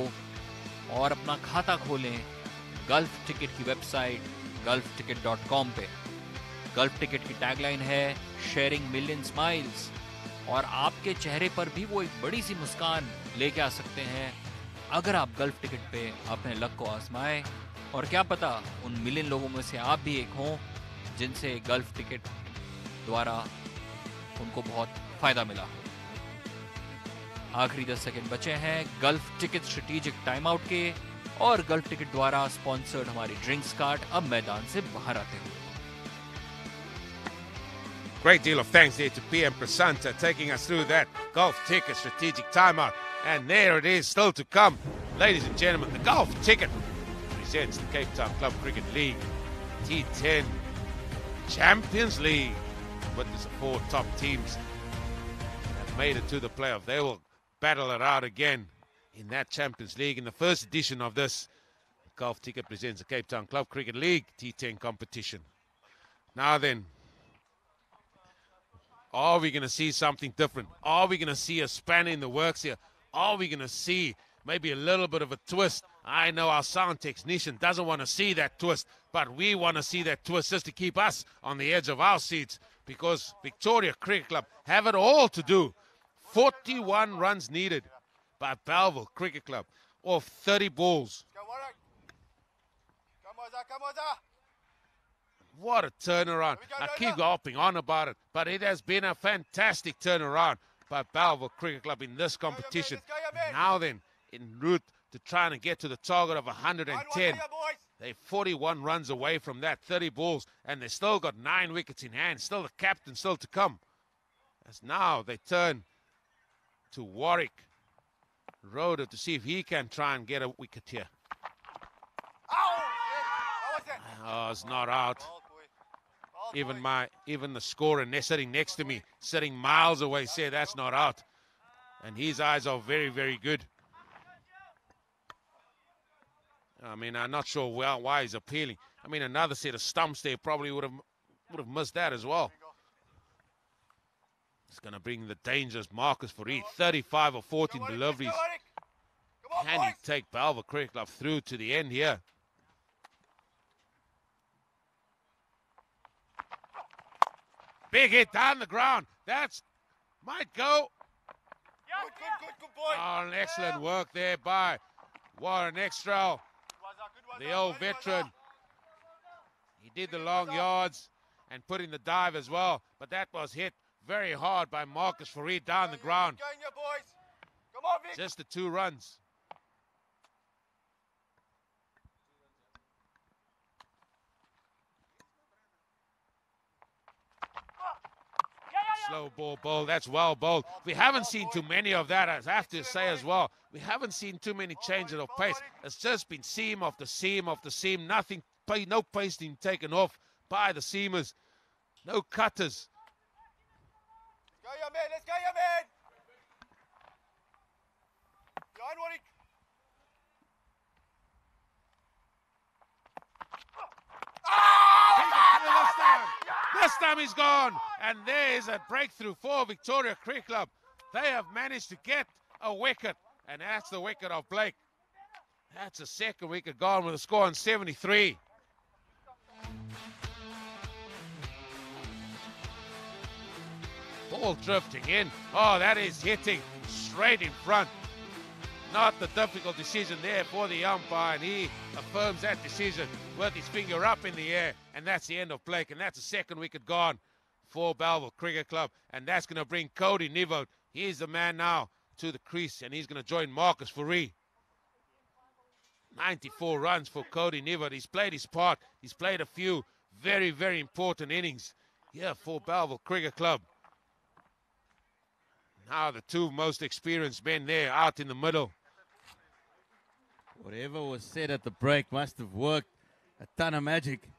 और अपना खाता खोलें गल्फ टिकट की website Gulf Ticket dot com पर गल्फ टिकट की टैगलाइन है शेयरिंग मिलियन स्माइल्स और आपके चेहरे पर भी वो एक बड़ी सी मुस्कान लेके आ सकते हैं। अगर आप गल्फ टिकट पे अपने लक को आजमाएँ, और क्या पता उन मिलियन लोगों में से आप भी एक हों, जिनसे गल्फ टिकट द्वारा उनको बहुत फ़ायदा मिला हो। आखिरी दस सेकंड बचे हैं Gulf Ticket strategic time out के और गल्फ टिकट द्वारा स्पॉन्सर्ड हमारी ड्रिंक्स कार्ड अब मैदान से बाहर आते हुए Great deal of thanks there to PM Prasanta taking us through that Golf Ticket strategic timeout. And there it is, still to come. Ladies and gentlemen, the Golf Ticket presents the Cape Town Club Cricket League T10 Champions League. with the support top teams that made it to the playoff. They will battle it out again in that Champions League in the first edition of this. Golf Ticket presents the Cape Town Club Cricket League T10 competition. Now then, are we going to see something different? Are we going to see a spanner in the works here? Are we going to see maybe a little bit of a twist? I know our sound technician doesn't want to see that twist, but we want to see that twist just to keep us on the edge of our seats because Victoria Cricket Club have it all to do. 41 runs needed by Bellville Cricket Club off 30 balls. Go, Warwick. Come on, Zah, come on, Zah. What a turnaround. I keep harping on about it, but it has been a fantastic turnaround by Bellville Cricket Club in this competition. let's go, you man. Now then, en route to trying to get to the target of 110. They're 41 runs away from that 30 balls, and they still got nine wickets in hand. Still the captain, still to come. As now they turn to Warwick Rhoda to see if he can try and get a wicket here. Oh, it's not out. Even my even the scorer sitting next to me, sitting miles away, said that's not out. And his eyes are very, very good. I mean, I'm not sure why he's appealing. I mean, another set of stumps there probably would have would have missed that as well. It's going to bring the dangerous Marcus Fourie. 35 or 14 Go, deliveries. go, Warwick. Come on, Can he take Bellville Cricket Club through to the end here? Big hit down the ground. That's might go. Good, good, good, good boy. Oh, an excellent work there by Warren Extra, Good one, Zah, good one, the old Good veteran. He did the long yards and put in the dive as well, but that was hit very hard by Marcus Fourie down the ground. Going, here, boys. Come on, Vic. Just the two runs. Slow ball bowled. That's well bowled. We haven't seen too many of that, I have to say as well. We haven't seen too many changes of pace. It's just been seam after seam after seam. Nothing, no pace being taken off by the seamers. No cutters. Go, your man. Let's go, your man. Behind Warwick. this time. He's gone. And there is a breakthrough for Victoria Cricket Club. They have managed to get a wicket. And that's the wicket of Blake. That's a second wicket gone with a score on 73. Ball drifting in. Oh, that is hitting straight in front. Not the difficult decision there for the umpire, and he affirms that decision with his finger up in the air, and that's the end of play. And that's the second wicket gone for Bellville Cricket Club, and that's going to bring Cody Nivold. He's the man now to the crease, and he's going to join Marcus Fourie. 94 runs for Cody Nivold. He's played his part. He's played a few very, very important innings here for Bellville Cricket Club. Now the two most experienced men there out in the middle. Whatever was said at the break must have worked a ton of magic. Good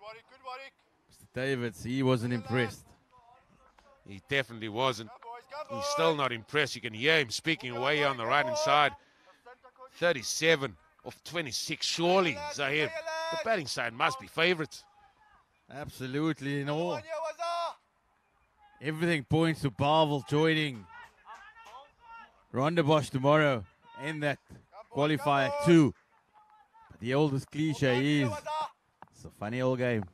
work, good work. Mr. Davids, he wasn't impressed. He definitely wasn't. Come boys, come He's still not impressed. You can hear him speaking away on the right hand side. 37 of 26. Surely, Zahir, the batting side must be favourites. Absolutely, in all. On you, Wazza. Everything points to Bellville joining Rondebosch tomorrow in that qualifier too. But the oldest cliche is it's a funny old game.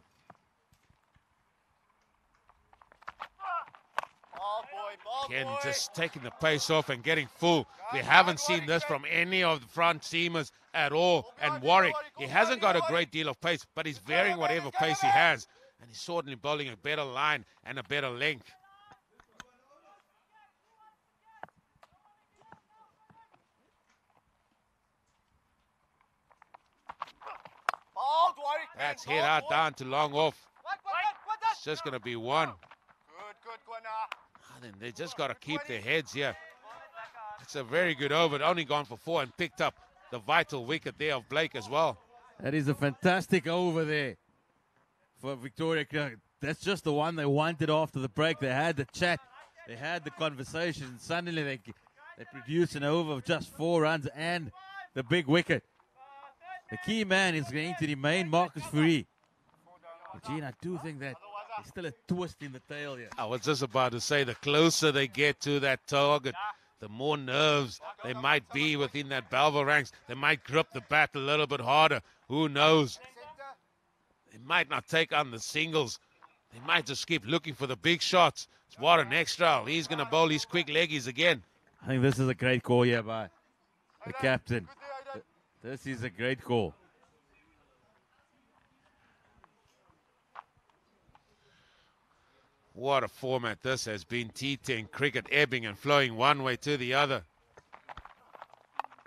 Again, just taking the pace off and getting full. We haven't seen this from any of the front seamers at all. And Warwick, he hasn't got a great deal of pace, but he's varying whatever pace he has. And he's certainly bowling a better line and a better length. Ball, Warwick. That's hit out down to long off. It's just going to be one. Good, good, good. And ah, then they just got to keep their heads here. It's a very good over. Only gone for four and picked up the vital wicket there of Blake as well. That is a fantastic over there for Victoria. That's just the one they wanted after the break. They had the chat, they had the conversation, suddenly they they produced an over of just four runs and the big wicket. The key man is going to remain Marcus Fourie. Eugene, I do think that there's still a twist in the tail here. I was just about to say the closer they get to that target, the more nerves they might be within that Bellville ranks. They might grip the bat a little bit harder. Who knows? They might not take on the singles. They might just keep looking for the big shots. It's Warren Extra. He's going to bowl his quick leggies again. I think this is a great call here by the captain. Good day, Aidan. This is a great call. What a format this has been. T10 cricket ebbing and flowing one way to the other.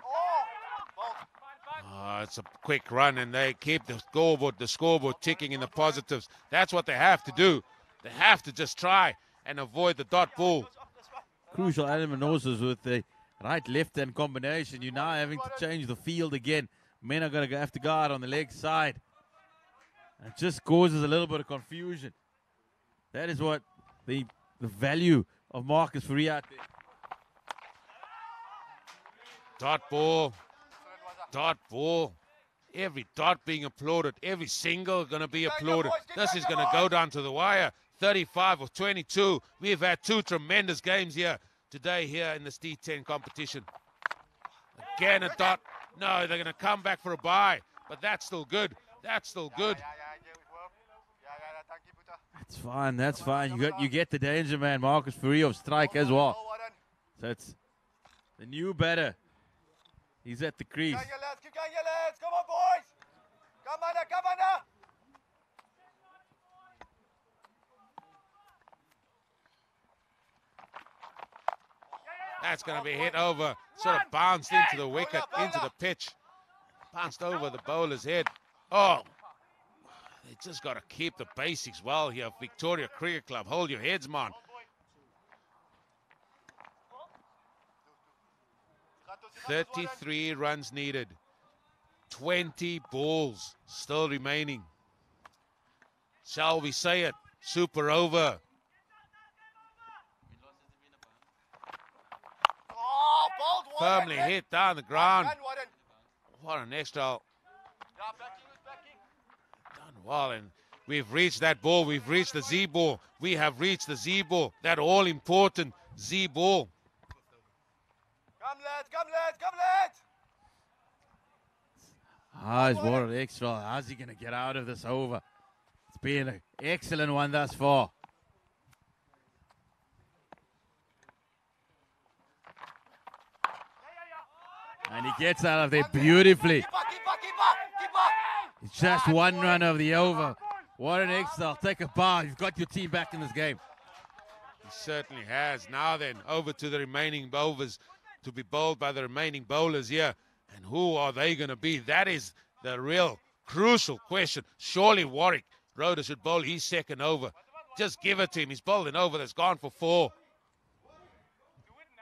Oh, ball. Oh, it's a quick run, and they keep the scoreboard, the scoreboard ticking in the positives. That's what they have to do. They have to just try and avoid the dot ball. crucial element also is with the right left hand combination. You're now having to change the field again. Men are going to have to guard on the leg side. It just causes a little bit of confusion. That is what the the value of Marcus there. Dot ball, dot ball. Every dot being applauded, every single going to be applauded. This is going to go down to the wire. 35 or 22. We've had two tremendous games here today here in this T10 competition. Again a dot. No, they're going to come back for a bye, but that's still good. That's still good. Yeah, yeah, yeah, it worked. Yeah, yeah, yeah, thank you, Buddha. That's fine. That's fine. You got you get the danger man, Marcus Fourie of strike as well. Warren. So it's the new batter. He's at the crease. Keep going, you lads. Keep going, you lads. Come on, boys. Come on, now, come on, now. That's going to be hit over. Sort of bounced into the wicket, into the pitch. Bounced over the bowler's head. Oh, they just got to keep the basics well here. Victoria Cricket Club, hold your heads, man. 33 runs needed. 20 balls still remaining. Shall we say it? Super over. Oh. Firmly hit down the ground. What an extra Yeah, backing is backing. done well. And we've reached that ball. We've reached the Z ball. We have reached the Z ball. That all important Z ball. Come, lads. Come, lads. Come, lads. Ah, he's water extra. How's he going to get out of this over? It's been an excellent one thus far. And he gets out of there beautifully. It's just one run of the over. What an excel. Take a bow. You've got your team back in this game. He certainly has. Now then, over to the remaining bowlers to be bowled by the remaining bowlers here. And who are they going to be? That is the real crucial question. Surely Warwick Rhoda should bowl his second over. Just give it to him. He's bowling over. That's gone for four.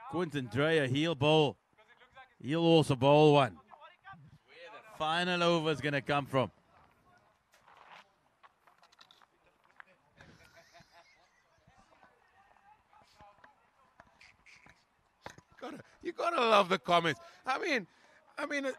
Quinton Dreyer, he'll bowl. He'll also bowl one. Where the final over is going to come from. gotta, you gotta love the comments. I mean, I mean, uh,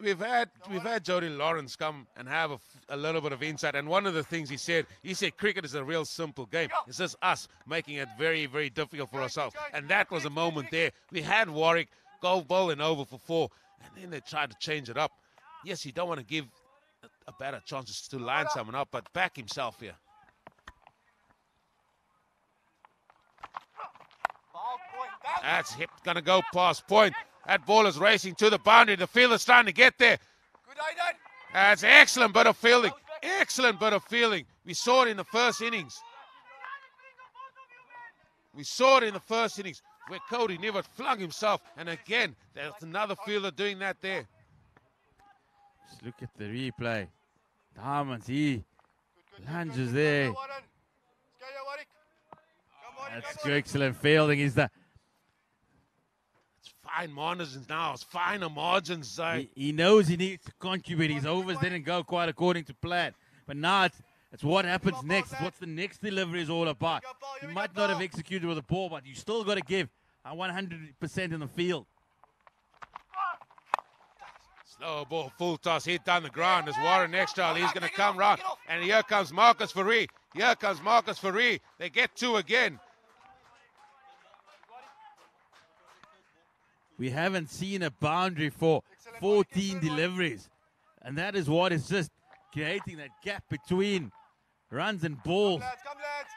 we've had we've had Jody Lawrence come and have a, a, little bit of insight, and one of the things he said, he said cricket is a real simple game. It's just us making it very very difficult for ourselves, and that was a moment there. We had Warwick go bowling over for four, and then they tried to change it up. Yes, you don't want to give a, a better chances to line someone up, but back himself here. Point. Down. That's hit, gonna go past point. That ball is racing to the boundary. The fielder's trying to get there. Good Aidan. That's excellent bit of fielding. Excellent bit of fielding. We saw it in the first innings. We saw it in the first innings where Cody never flung himself. And again, there's another fielder doing that there. Just look at the replay. Diamonds, he lunges there. Go, Warren. Let's go, yeah, Warwick. Come, Warwick, That's come, excellent fielding. Is the It's fine margins now. It's finer margins. Uh, he, he knows he needs to contribute. His overs didn't go quite according to plan. But now it's it's what happens next. It's what's the next delivery is all about. You might not have executed with the ball, but you still got to give a 100% in the field. Slow ball, full toss, hit down the ground. There's Warren Extra. He's going to come round. And here comes Marcus Fourie. Here comes Marcus Fourie. They get two again. We haven't seen a boundary for 14 deliveries. And that is what is just creating that gap between runs and balls. Lads, come, lads.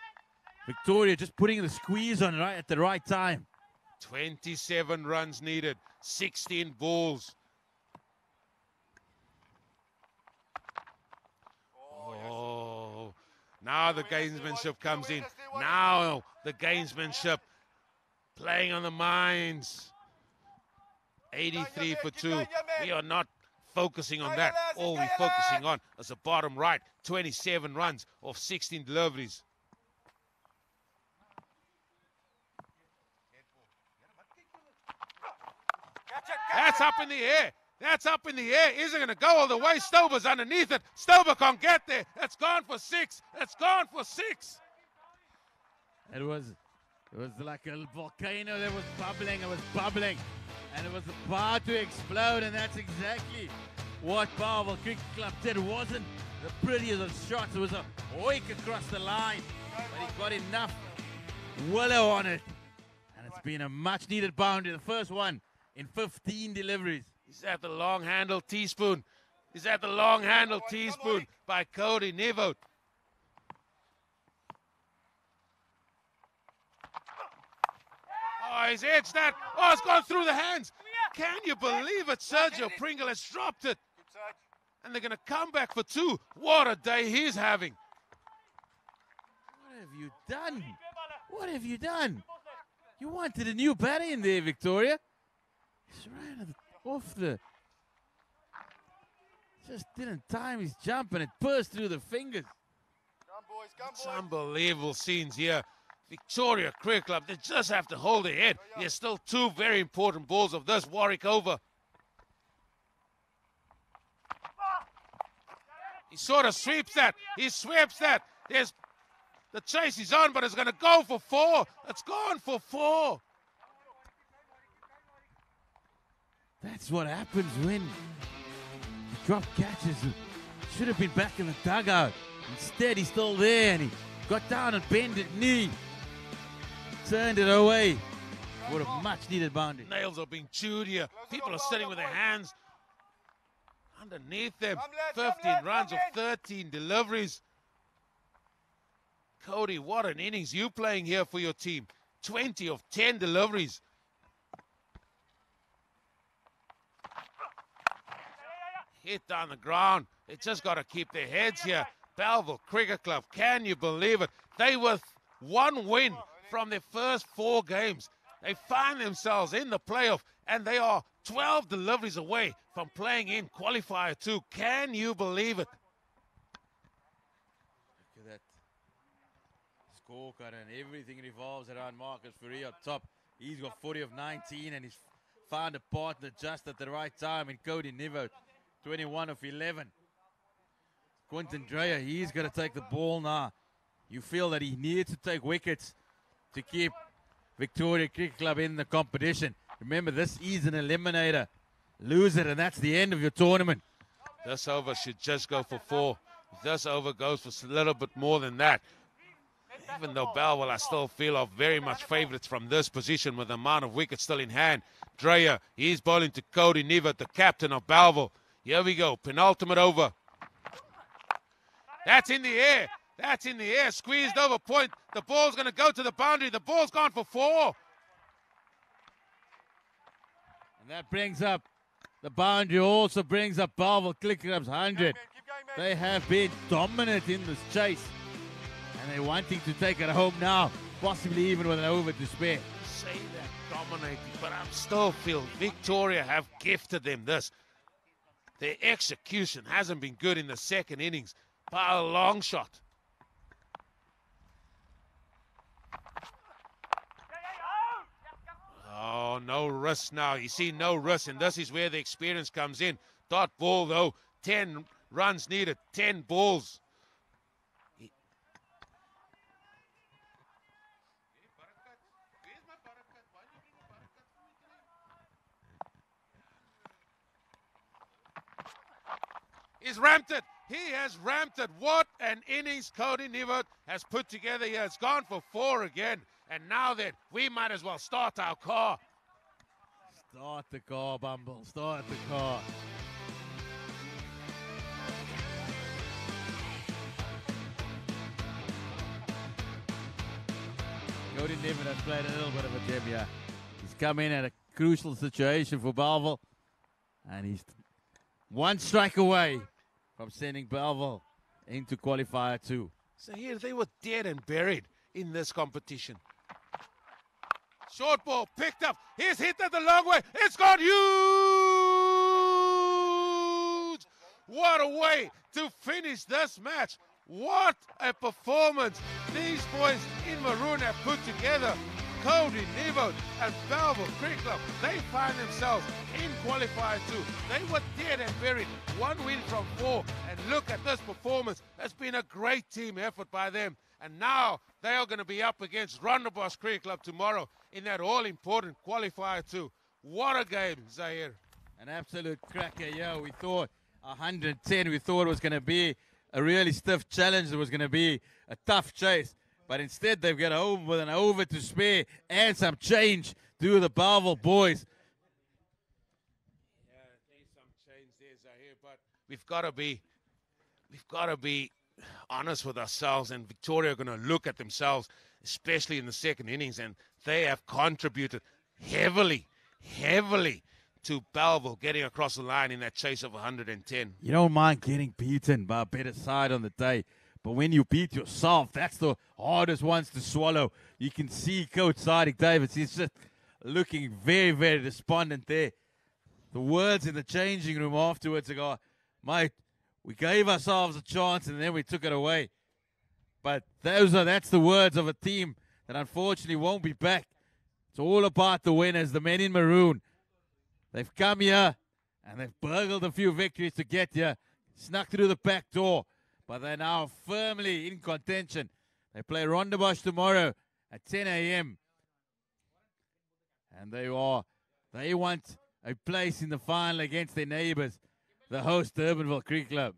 Victoria just putting the squeeze on right at the right time. 27 runs needed, 16 balls. Oh, now the gamesmanship comes in. Now the gamesmanship playing on the minds. 83 for two. We are not focusing on that. All we're focusing on is the bottom right. 27 runs off 16 deliveries. Catch it, catch That's up in the air. That's up in the air. Is it going to go all the way? Stover's underneath it. Stover can't get there. It's gone for six. It's gone for six. It was it was like a volcano that was bubbling, it was bubbling, and it was about to explode, and that's exactly what Bellville Cricket Club did. It wasn't the prettiest of shots, it was a oik across the line, but he got enough willow on it. And it's been a much needed boundary, the first one in 15 deliveries. Is that the long handle teaspoon? Is that the long handle teaspoon by Cody Nevo? Oh, he's edged that. Oh, it's gone through the hands. Can you believe it? Sergio Pringle has dropped it. And they're going to come back for two. What a day he's having. What have you done? What have you done? You wanted a new batter in there, Victoria. Just ran it off the. Just didn't time his jump and it burst through the fingers. Come, boys, come, It's unbelievable scenes here. Victoria Cricket Club, they just have to hold their head. There's still two very important balls of this Warwick over. He sort of sweeps that. He sweeps that. There's the chase is on, but it's going to go for four. It's gone for four. That's what happens when you drop catches. Should have been back in the dugout. Instead, he's still there and he got down and bent bended knee. Turned it away. What a much needed boundary. Nails are being chewed here. People are sitting with their hands underneath them. Come, 15 lads, runs of 13 deliveries. Cody, what an innings you playing here for your team. 20 of 10 deliveries. hit down the ground. They just got to keep their heads here. Bellville Cricket Club, can you believe it? They with one win from their first four games. They find themselves in the playoff and they are 12 deliveries away from playing in qualifier two. Can you believe it? Look at that scorecard and everything revolves around Marcus Fourie up top. He's got 40 of 19 and he's found a partner just at the right time in Cody Nivo, 21 of 11. Quinton Dreyer, he's going to take the ball now. You feel that he needs to take wickets to keep Victoria Cricket Club in the competition. Remember, this is an eliminator. Lose it, and that's the end of your tournament. This over should just go for four. This over goes for a little bit more than that, even though Bellville, I still feel are very much favourites from this position with the amount of wickets still in hand. Dreyer, he's bowling to Cody Niva, the captain of Bellville. Here we go, penultimate over. That's in the air. That's in the air. Squeezed over point. The ball's going to go to the boundary. The ball's gone for four. And that brings up the boundary, also brings up Bellville Cricket Club's 100. They have been dominant in this chase. And they're wanting to take it home now, possibly even with an over to spare. Say that dominating, but I still feel Victoria have gifted them this. Their execution hasn't been good in the second innings by a long shot. Oh, no risk now. You see, no risk, and this is where the experience comes in. Dot ball, though. 10 runs needed, 10 balls. He's ramped it. He has ramped it. What an innings Cody Nivot has put together here. It's gone for four again. And now then, we might as well start our car. Start the car, Bumble. Start the car. Cody Niven has played a little bit of a gem here. He's come in at a crucial situation for Bellville. And he's one strike away from sending Bellville into qualifier two. So here they were dead and buried in this competition. Short ball picked up. He's hit it the long way. It's gone huge. What a way to finish this match. What a performance these boys in maroon have put together. Cody, Nevo, and Bellville Cricket Club, they find themselves in qualifier two. They were dead and buried. One win from four. And look at this performance. It's been a great team effort by them. And now they are going to be up against Rondebosch Cricket Club tomorrow in that all-important qualifier two. What a game, Zahir. An absolute cracker, yeah. We thought 110, we thought it was going to be a really stiff challenge. It was going to be a tough chase. But instead, they've got home with an over to spare and some change to the Bellville boys. Yeah, there's some change there, Zahir. But we've got to be, we've got to be honest with ourselves. And Victoria are going to look at themselves, especially in the second innings, and they have contributed heavily, heavily to Bellville getting across the line in that chase of 110. You don't mind getting beaten by a better side on the day. But when you beat yourself, that's the hardest ones to swallow. You can see Coach Sadiq Davids, he's just looking very, very despondent there. The words in the changing room afterwards are mate, we gave ourselves a chance and then we took it away. But those are that's the words of a team that unfortunately won't be back. It's all about the winners, the men in maroon. They've come here and they've burgled a few victories to get here, snuck through the back door, but they're now firmly in contention. They play Rondebosch tomorrow at 10 a.m. And they are they want a place in the final against their neighbors, the host Durbanville Creek Club.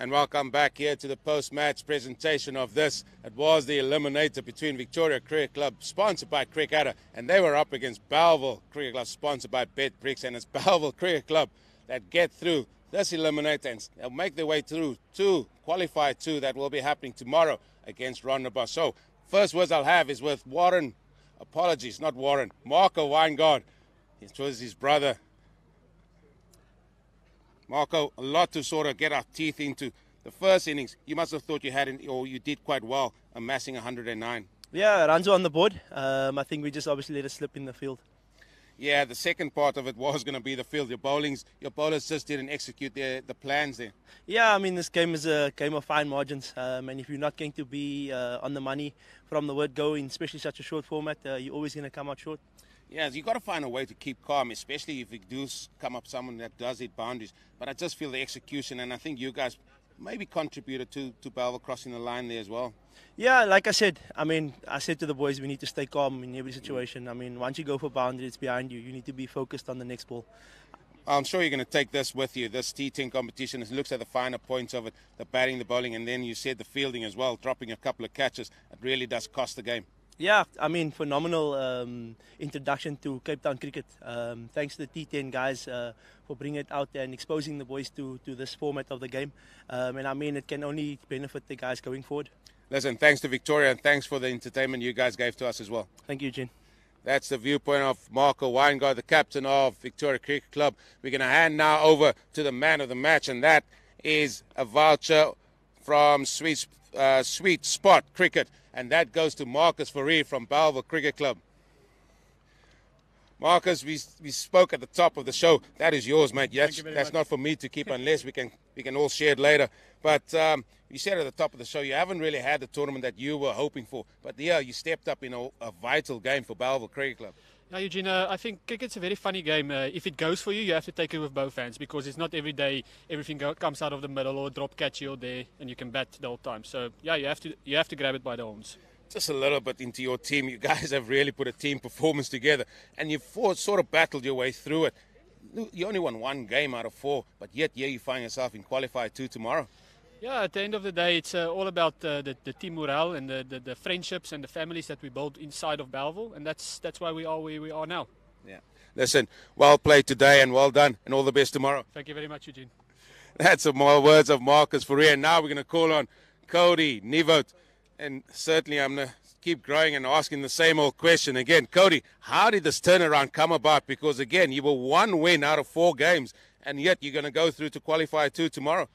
And welcome back here to the post match presentation of this. It was the eliminator between Victoria Cricket Club, sponsored by Crickadder, and they were up against Bellville Cricket Club, sponsored by Bet Bricks. And it's Bellville Cricket Club that get through this eliminator and they'll make their way through to qualify two that will be happening tomorrow against Rondebosch. So, first words I'll have is with Warren, apologies, not Warren, Marco Weingard. It was his brother Marco, a lot to sort of get our teeth into. The first innings, you must have thought you had, in, or you did quite well, amassing 109. Yeah, runs on the board. Um, I think we just obviously let it slip in the field. Yeah, the second part of it was going to be the field. Your bowlings, your bowlers just didn't execute their, the plans there. Yeah, I mean this game is a game of fine margins, um, and if you're not going to be uh, on the money from the word go, in especially such a short format, uh, you're always going to come out short. Yeah, you got to find a way to keep calm, especially if you do come up someone that does hit boundaries. But I just feel the execution, and I think you guys maybe contributed to to Bellville crossing the line there as well. Yeah, like I said, I mean, I said to the boys, we need to stay calm in every situation. I mean, once you go for boundary, it's behind you. You need to be focused on the next ball. I'm sure you're going to take this with you, this T10 competition. It looks at the finer points of it, the batting, the bowling, and then you said the fielding as well, dropping a couple of catches. It really does cost the game. Yeah, I mean, phenomenal um, introduction to Cape Town cricket. Um, thanks to the T10 guys uh, for bringing it out there and exposing the boys to, to this format of the game. Um, and I mean, it can only benefit the guys going forward. Listen, thanks to Victoria and thanks for the entertainment you guys gave to us as well. Thank you, Gene. That's the viewpoint of Marco Weingard, the captain of Victoria Cricket Club. We're going to hand now over to the man of the match, and that is a voucher from Sweet, uh, Sweet Spot Cricket and that goes to Marcus Fourie from Bellville Cricket Club. Marcus, we, we spoke at the top of the show. That is yours, mate. That's, you that's not for me to keep unless we can we can all share it later. But um, you said at the top of the show you haven't really had the tournament that you were hoping for. But yeah, you stepped up in a, a vital game for Bellville Cricket Club. Yeah, Eugene, uh, I think cricket's a very funny game. Uh, if it goes for you, you have to take it with both hands because it's not every day everything go- comes out of the middle or drop catch or there and you can bat the whole time. So yeah, you have to you have to grab it by the horns. Just a little bit into your team, you guys have really put a team performance together, and you've sort of battled your way through it. You only won one game out of four, but yet yeah, you find yourself in qualifier two tomorrow. Yeah, at the end of the day, it's uh, all about uh, the, the team morale and the, the, the, friendships and the families that we build inside of Bellville, and that's that's why we are where we are now. Yeah. Listen, well played today and well done, and all the best tomorrow. Thank you very much, Eugene. That's some more words of Marcus Fourie. And now we're going to call on Cody Nivot, and certainly I'm going to keep growing and asking the same old question again. Cody, how did this turnaround come about? Because again, you were one win out of four games, and yet you're going to go through to qualify two tomorrow.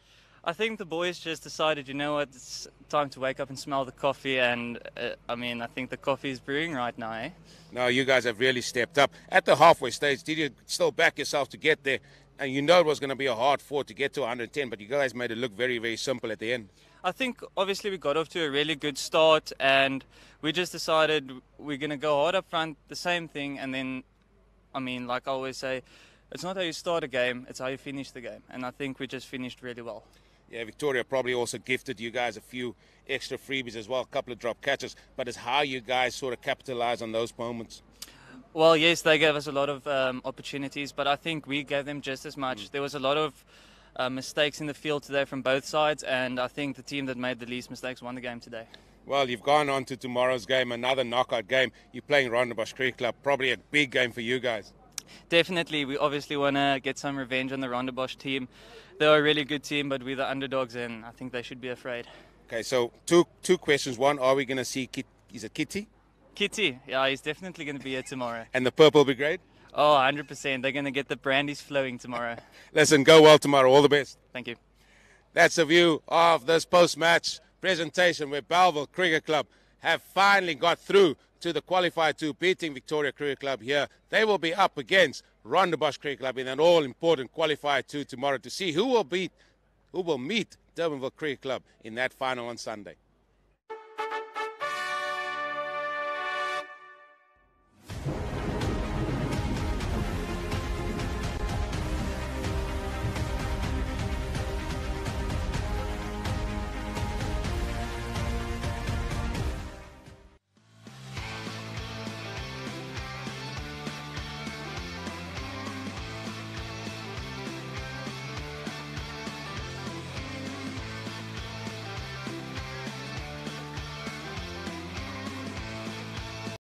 I think the boys just decided, you know what, it's time to wake up and smell the coffee. And uh, I mean, I think the coffee is brewing right now, eh? No, you guys have really stepped up. At the halfway stage, did you still back yourself to get there? And you know it was going to be a hard fought to get to 110, but you guys made it look very, very simple at the end. I think obviously we got off to a really good start, and we just decided we're going to go hard up front, the same thing, and then, I mean, like I always say, it's not how you start a game, it's how you finish the game. And I think we just finished really well yeah, Victoria probably also gifted you guys a few extra freebies as well, a couple of drop catches. But it's how you guys sort of capitalize on those moments. Well, yes, they gave us a lot of um, opportunities, but I think we gave them just as much. Mm. There was a lot of uh, mistakes in the field today from both sides, and I think the team that made the least mistakes won the game today. Well, you've gone on to tomorrow's game, another knockout game. You're playing Rondebosch Cricket Club, probably a big game for you guys. Definitely, we obviously want to get some revenge on the Rondebosch team. They're a really good team, but we're the underdogs, and I think they should be afraid. Okay, so two two questions. One, are we going to see Kit? Is it Kitty? Kitty, yeah, he's definitely going to be here tomorrow. And the purple brigade? Oh, 100%. They're going to get the brandies flowing tomorrow. Listen, go well tomorrow. All the best. Thank you. That's a view of this post-match presentation where Bellville Cricket Club have finally got through to the qualifier two, beating Victoria Cricket Club here. They will be up against Rondebosch Cricket Club in an all-important qualifier two tomorrow to see who will beat, who will meet Durbanville Cricket Club in that final on Sunday.